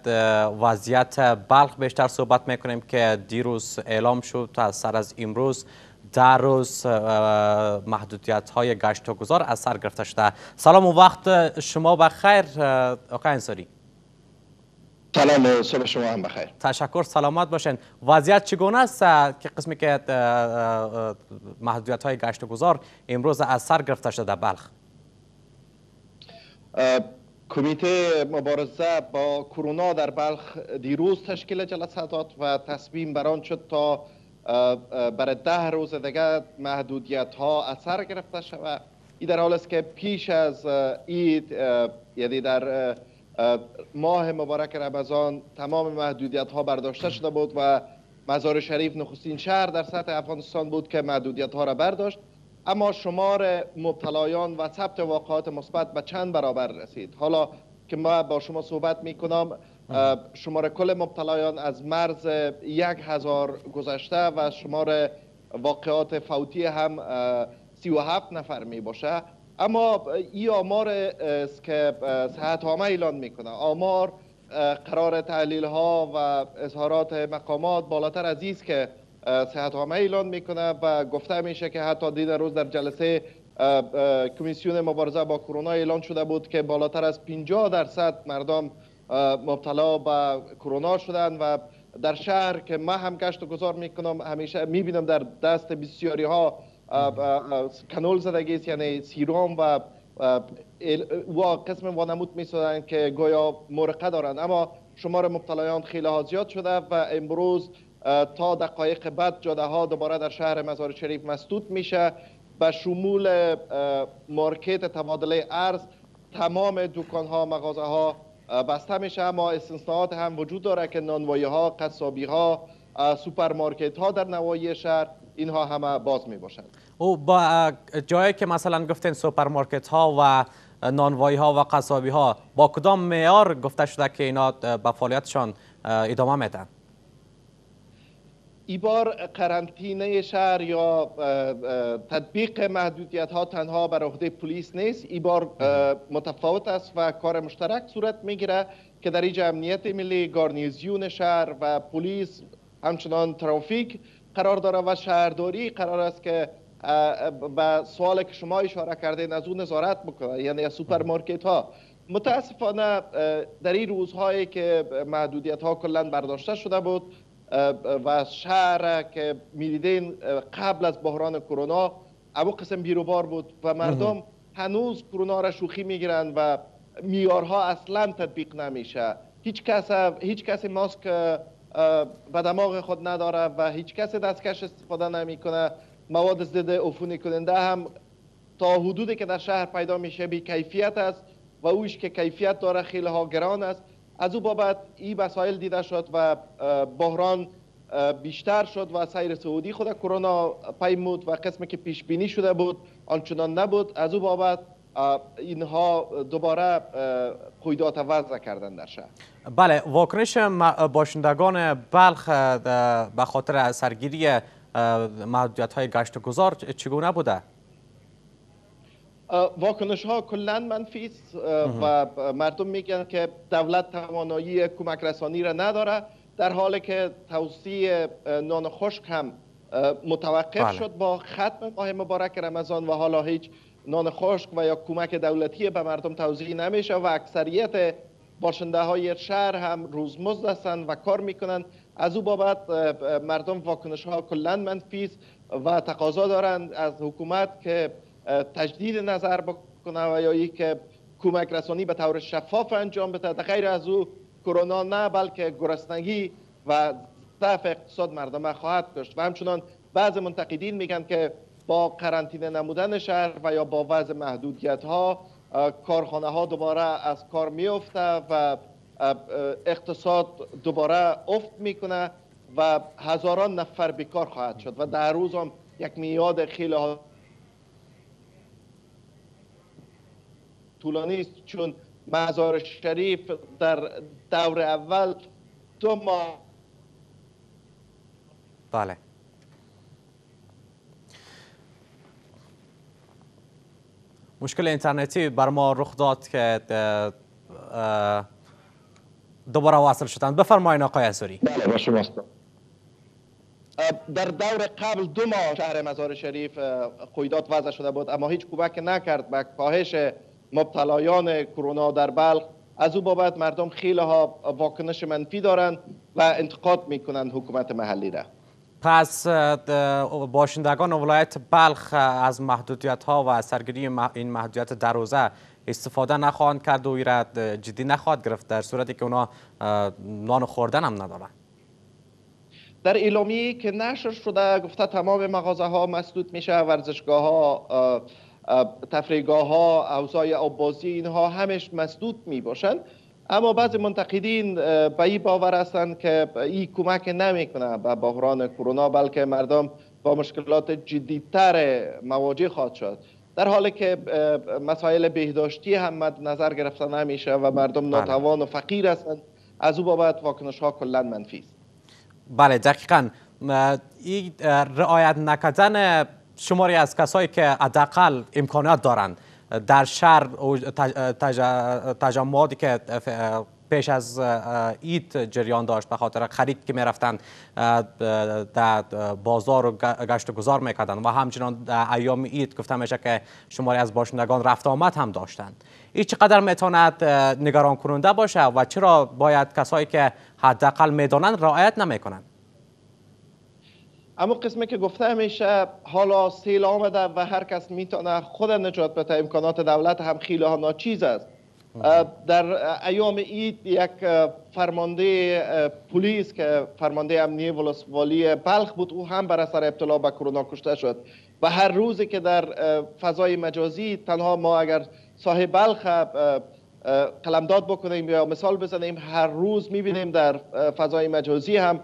وضعیت بلخ بیشتر صحبت می‌کنیم که دیروز اعلام شد تا سر از امروز در روز محدودیت های گشت و گذار از سر گرفته شده. سلام و وقت شما بخیر آقای انصاری. سلام صبح شما هم بخیر. تشکر سلامت باشین. وضعیت چگونه است؟ که قسمی که محدودیت های گشت و گذار امروز از سر گرفته شده بلخ. کمیته مبارزه با کرونا در بلخ دیروز تشکیل جلسه داد و تصمیم بران شد تا برای ده روز دیگه محدودیت ها اثر گرفته شود. این در حال است که پیش از عید یعنی در ماه مبارک رمضان تمام محدودیت ها برداشته شده بود و مزار شریف نخستین شهر در سطح افغانستان بود که محدودیت ها را برداشت. اما شمار مبتلایان و ثبت واقعات مثبت به چند برابر رسید. حالا که ما با شما صحبت می کنم شمار کل مبتلایان از مرز یک هزار گذشته و شمار واقعات فوتی هم سی و هفت نفر می باشه اما این آمار است که صحت عامه اعلان می‌کنه. آمار قرار تحلیل ها و اظهارات مقامات بالاتر از است که صحت عامه اعلان می‌کنه و گفته میشه که حتی دید روز در جلسه کمیسیون مبارزه با کرونا اعلان شده بود که بالاتر از 50 درصد مردم مبتلا به کرونا شدن و در شهر که من هم گشت و گذار می‌کنم همیشه می‌بینم در دست بسیاری ها کنول زدگی است یعنی سیروم و و قسم وانمود می‌سازن که گویا مرقه دارند. اما شمار مبتلایان خیلی ها زیاد شده و امروز تا دقایق بعد جاده ها دوباره در شهر مزار شریف مسدود میشه به شمول مارکت تبادله ارز تمام دکان ها مغازه ها بسته میشه. اما استثناءات هم وجود داره که نانوایی ها قصابی ها سوپرمارکت ها در نواحی شهر اینها همه باز می باشند او با جایی که مثلا گفتین سوپرمارکت ها و نانوایی ها و قصابی ها با کدام معیار گفته شده که اینا به فعالیتشان ادامه میدن؟ ای بار قرنطینه شهر یا تطبیق محدودیت ها تنها بر عهده پلیس نیست. ای بار متفاوت است و کار مشترک صورت می‌گیره که در اینجا امنیت ملی گارنیزون شهر و پلیس همچنان ترافیک قرار داره و شهرداری قرار است که به سوال که شما اشاره کردین از اون نظارت بکنه یعنی از سوپرمارکت ها متاسفانه در این روزهایی که محدودیت ها کلا برداشته شده بود و شهر که می‌دیدین قبل از بحران کرونا او قسم بیروبار بود و مردم هنوز کرونا را شوخی می‌گیرند و میارها اصلا تطبیق نمیشه. هیچ کس هیچ کسی ماسک به دماغ خود نداره و هیچ کس دستکش استفاده نمی‌کنه. مواد ضد عفونی کننده هم تا حدودی که در شهر پیدا میشه بی کیفیت است و اوش که کیفیت داره خیلی ها گران است. از او بابت این مسائل دیده شد و بحران بیشتر شد و سیر سعودی خود کرونا پیمود و قسمی که پیش بینی شده بود آنچنان نبود. از او بابت اینها دوباره قیدات وضع کردن در شهر بله واکنش باشندگان بلخ به خاطر سرگیری محدودیت های گشت و گذار چگونه بوده؟ واکنش ها کلا منفی است و مردم میگن که دولت توانایی کمک رسانی را نداره در حالی که توصیه نان خشک هم متوقف بله. شد با ختم ماه مبارک رمضان و حالا هیچ نان خشک و یا کمک دولتی به مردم توضیح نمیشه و اکثریت باشنده های شهر هم روزمزد هستند و کار می‌کنند. از او بابت مردم واکنش ها کلا منفی و تقاضا دارند از حکومت که تجدید نظر بکنه و یا که کمک رسانی به طور شفاف انجام بده. غیر از او کرونا نه بلکه گرسنگی و ضعف اقتصاد مردم خواهد کشت و همچنان بعض منتقدین میگن که با قرنطینه نمودن شهر و یا با وضع محدودیت ها کارخانه ها دوباره از کار میفته و اقتصاد دوباره افت می‌کنه و هزاران نفر بیکار خواهد شد و در روز هم یک میاد خیلی طولانی است. چون مزار شریف در دور اول دو ماه بله. مشکل اینترنتی بر ما رخ داد که دوباره واصل شدن بفرمایید آقای انصاری. بله با در دور قبل دو ماه شهر مزار شریف قیدات وضع شده بود اما هیچ کمک نکرد به کاهش مبتلایان کرونا در بلخ. از او بابت مردم خیلی ها واکنش منفی دارند و انتقاد می‌کنند حکومت محلی را. پس باشندگان ولایت بلخ از محدودیت ها و سرگیری این محدودیت در روزه استفاده نخواهند کرد و را جدی نخواهد گرفت در صورتی که اونا نان خوردن هم ندارن. در اعلامی که نشر شده گفته تمام مغازه ها مسدود میشه ورزشگاه ها تفریگاه ها اوزای آبازی اینها همش مسدود می باشند اما بعضی منتقدین به این باور هستند که این کمک نمی‌کنه به بحران کرونا بلکه مردم با مشکلات جدیتر مواجه خواهد شد. در حالی که مسائل بهداشتی هم مد نظر گرفته نمیشه و مردم بله. ناتوان و فقیر هستند از او بابت واکنش ها کلا منفی است. بله دقیقا. این رعایت نکردن شماری از کسایی که حداقل امکانات دارند. در شهر تجمعاتی که پیش از اید جریان داشت به خاطر خرید که می‌رفتن در بازار و گشت و گذار می‌کردن و همچنان در ایام اید گفته میشه که شماری از باشندگان رفت آمد هم داشتند. این چقدر می‌تواند نگران کننده باشه و چرا باید کسایی که حداقل می‌دانند رعایت نمی‌کنند. اما قسمی که گفته همیشه حالا سیل آمده و هر کس می‌تونه خود نجات بده امکانات دولت هم خیلی ها ناچیز است. در ایام اید یک فرمانده پلیس که فرمانده امنیه ولسوالی بلخ بود او هم بر اثر ابتلا به کرونا کشته شد. و هر روزی که در فضای مجازی تنها ما اگر صاحب بلخ قلمداد بکنیم یا مثال بزنیم هر روز می‌بینیم در فضای مجازی هم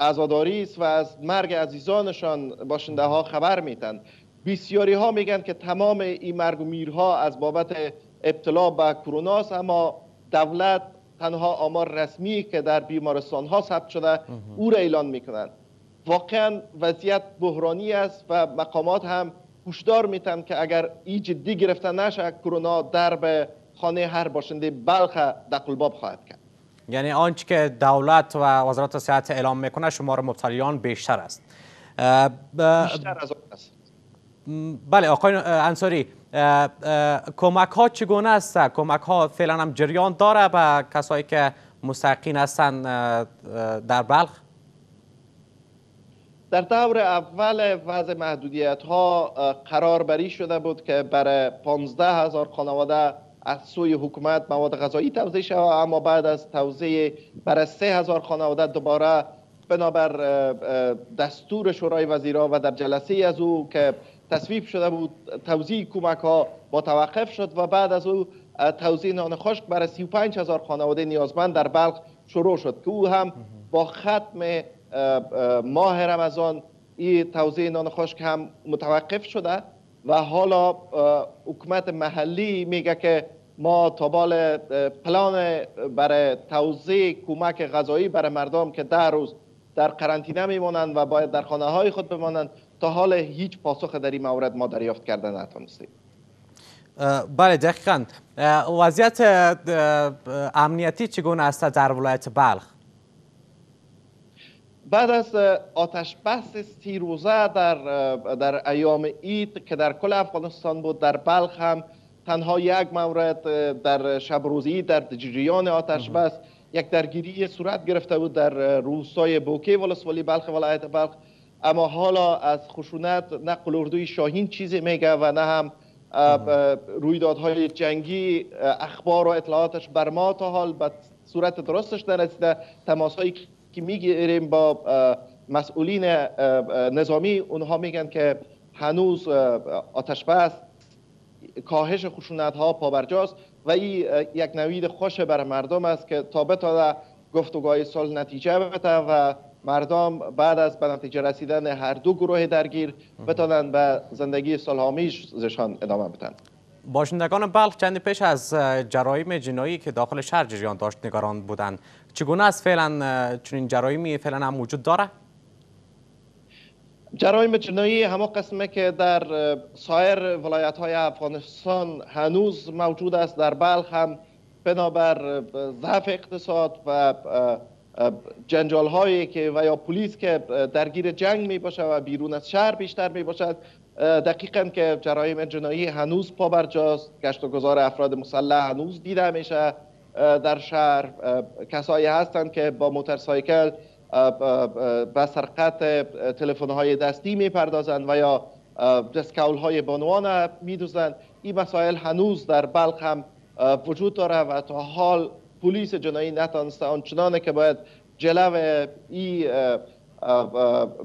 عزاداری است و از مرگ عزیزانشان باشنده ها خبر میتن بسیاری ها میگن که تمام این مرگ و میرها از بابت ابتلا به کرونا است اما دولت تنها آمار رسمی که در بیمارستان ها ثبت شده او را اعلان می‌کنند. واقعا وضعیت بحرانی است و مقامات هم هشدار میتن که اگر این جدی گرفته نشه کرونا در به خانه هر باشنده بلخ دقلباب خواهد کرد. یعنی آنچه که دولت و وزارت صحت اعلام می‌کنه شمار مبتلیان بیشتر است. بیشتر از است. بله آقای انصاری کمک ها چگونه است کمک ها فعلا هم جریان داره به کسایی که مستقین هستند در بلخ؟ در دور اول وضع محدودیت ها قرار بری شده بود که برای 15 هزار خانواده از سوی حکومت مواد غذایی توزیع شود اما بعد از توزیع برای سه هزار خانواده دوباره بنابر دستور شورای وزیرا و در جلسه از او که تصویب شده بود توزیع کمک ها متوقف شد و بعد از او توزیع نان خشک برای 35 هزار خانواده نیازمند در بلخ شروع شد که او هم با ختم ماه رمضان این توزیع نان خشک هم متوقف شده. و حالا حکومت محلی میگه که ما تابال پلان برای توزیع کمک غذایی برای مردم که در روز در قرنطینه میمانند و باید در خانه های خود بمانند تا حال هیچ پاسخ در این مورد ما دریافت کرده نتونستیم. بله دقیقا. وضعیت امنیتی چگونه است در ولایت بلخ؟ بعد از آتش بحث سی روزه در, در ایام اید که در کل افغانستان بود در بلخ هم تنها یک مورد در شب روزی در جریان آتش بس یک درگیری صورت گرفته بود در روستای بوکه ولسوالی بلخ ولایت بلخ. اما حالا از خشونت نه قلوردوی شاهین چیزی میگه و نه هم رویدادهای جنگی اخبار و اطلاعاتش بر ما تا حال به صورت درستش نرسیده. تماس هایی که می‌گیریم با مسئولین نظامی اونها میگن که هنوز آتش بس کاهش خشونت ها پابرجاست و این یک نوید خوش بر مردم است که تا بتانه گفتگاه صلح نتیجه بده و مردم بعد از به نتیجه رسیدن هر دو گروه درگیر بتانند به زندگی زشان ادامه بدن. باشندگان بلخ چند پیش از جرایم جنایی که داخل شهر جریان داشت نگران بودند. چگونه است فعلا چنین جرایمی فعلا هم وجود داره؟ جرایم جنایی همه قسمه که در سایر ولایت های افغانستان هنوز موجود است. در بلخ هم بنابر ضعف اقتصاد و جنجال هایی که و یا پلیس که درگیر جنگ می باشه و بیرون از شهر بیشتر می باشد. دقیقا که جرایم جنایی هنوز پا بر جاست. گشت و گذار افراد مسلح هنوز دیده میشه. در شهر کسایی هستند که با موتورسایکل به سرقت تلفن های دستی می‌پردازند و یا دسکول های بانوان میدوزند. این مسائل هنوز در بلخ هم وجود داره و تا حال پلیس جنایی نتانسته آنچنانه که باید جلو این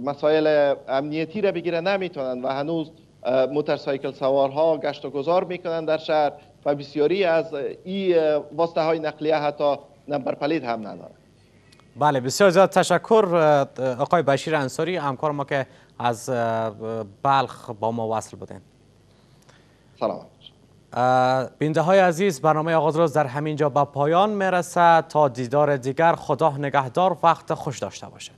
مسائل امنیتی را بگیره نمی‌تونن و هنوز موتورسایکل سوارها گشت و گذار می‌کنن در شهر. و بسیاری از این واسطه های نقلیه حتی نمبر پلید هم نداره بله بسیار زیاد تشکر آقای بشیر انصاری. همکار ما که از بلخ با ما وصل بودین. سلام بینده های عزیز برنامه آغاز روز در همین جا به پایان می‌رسه تا دیدار دیگر خدا نگهدار وقت خوش داشته باشد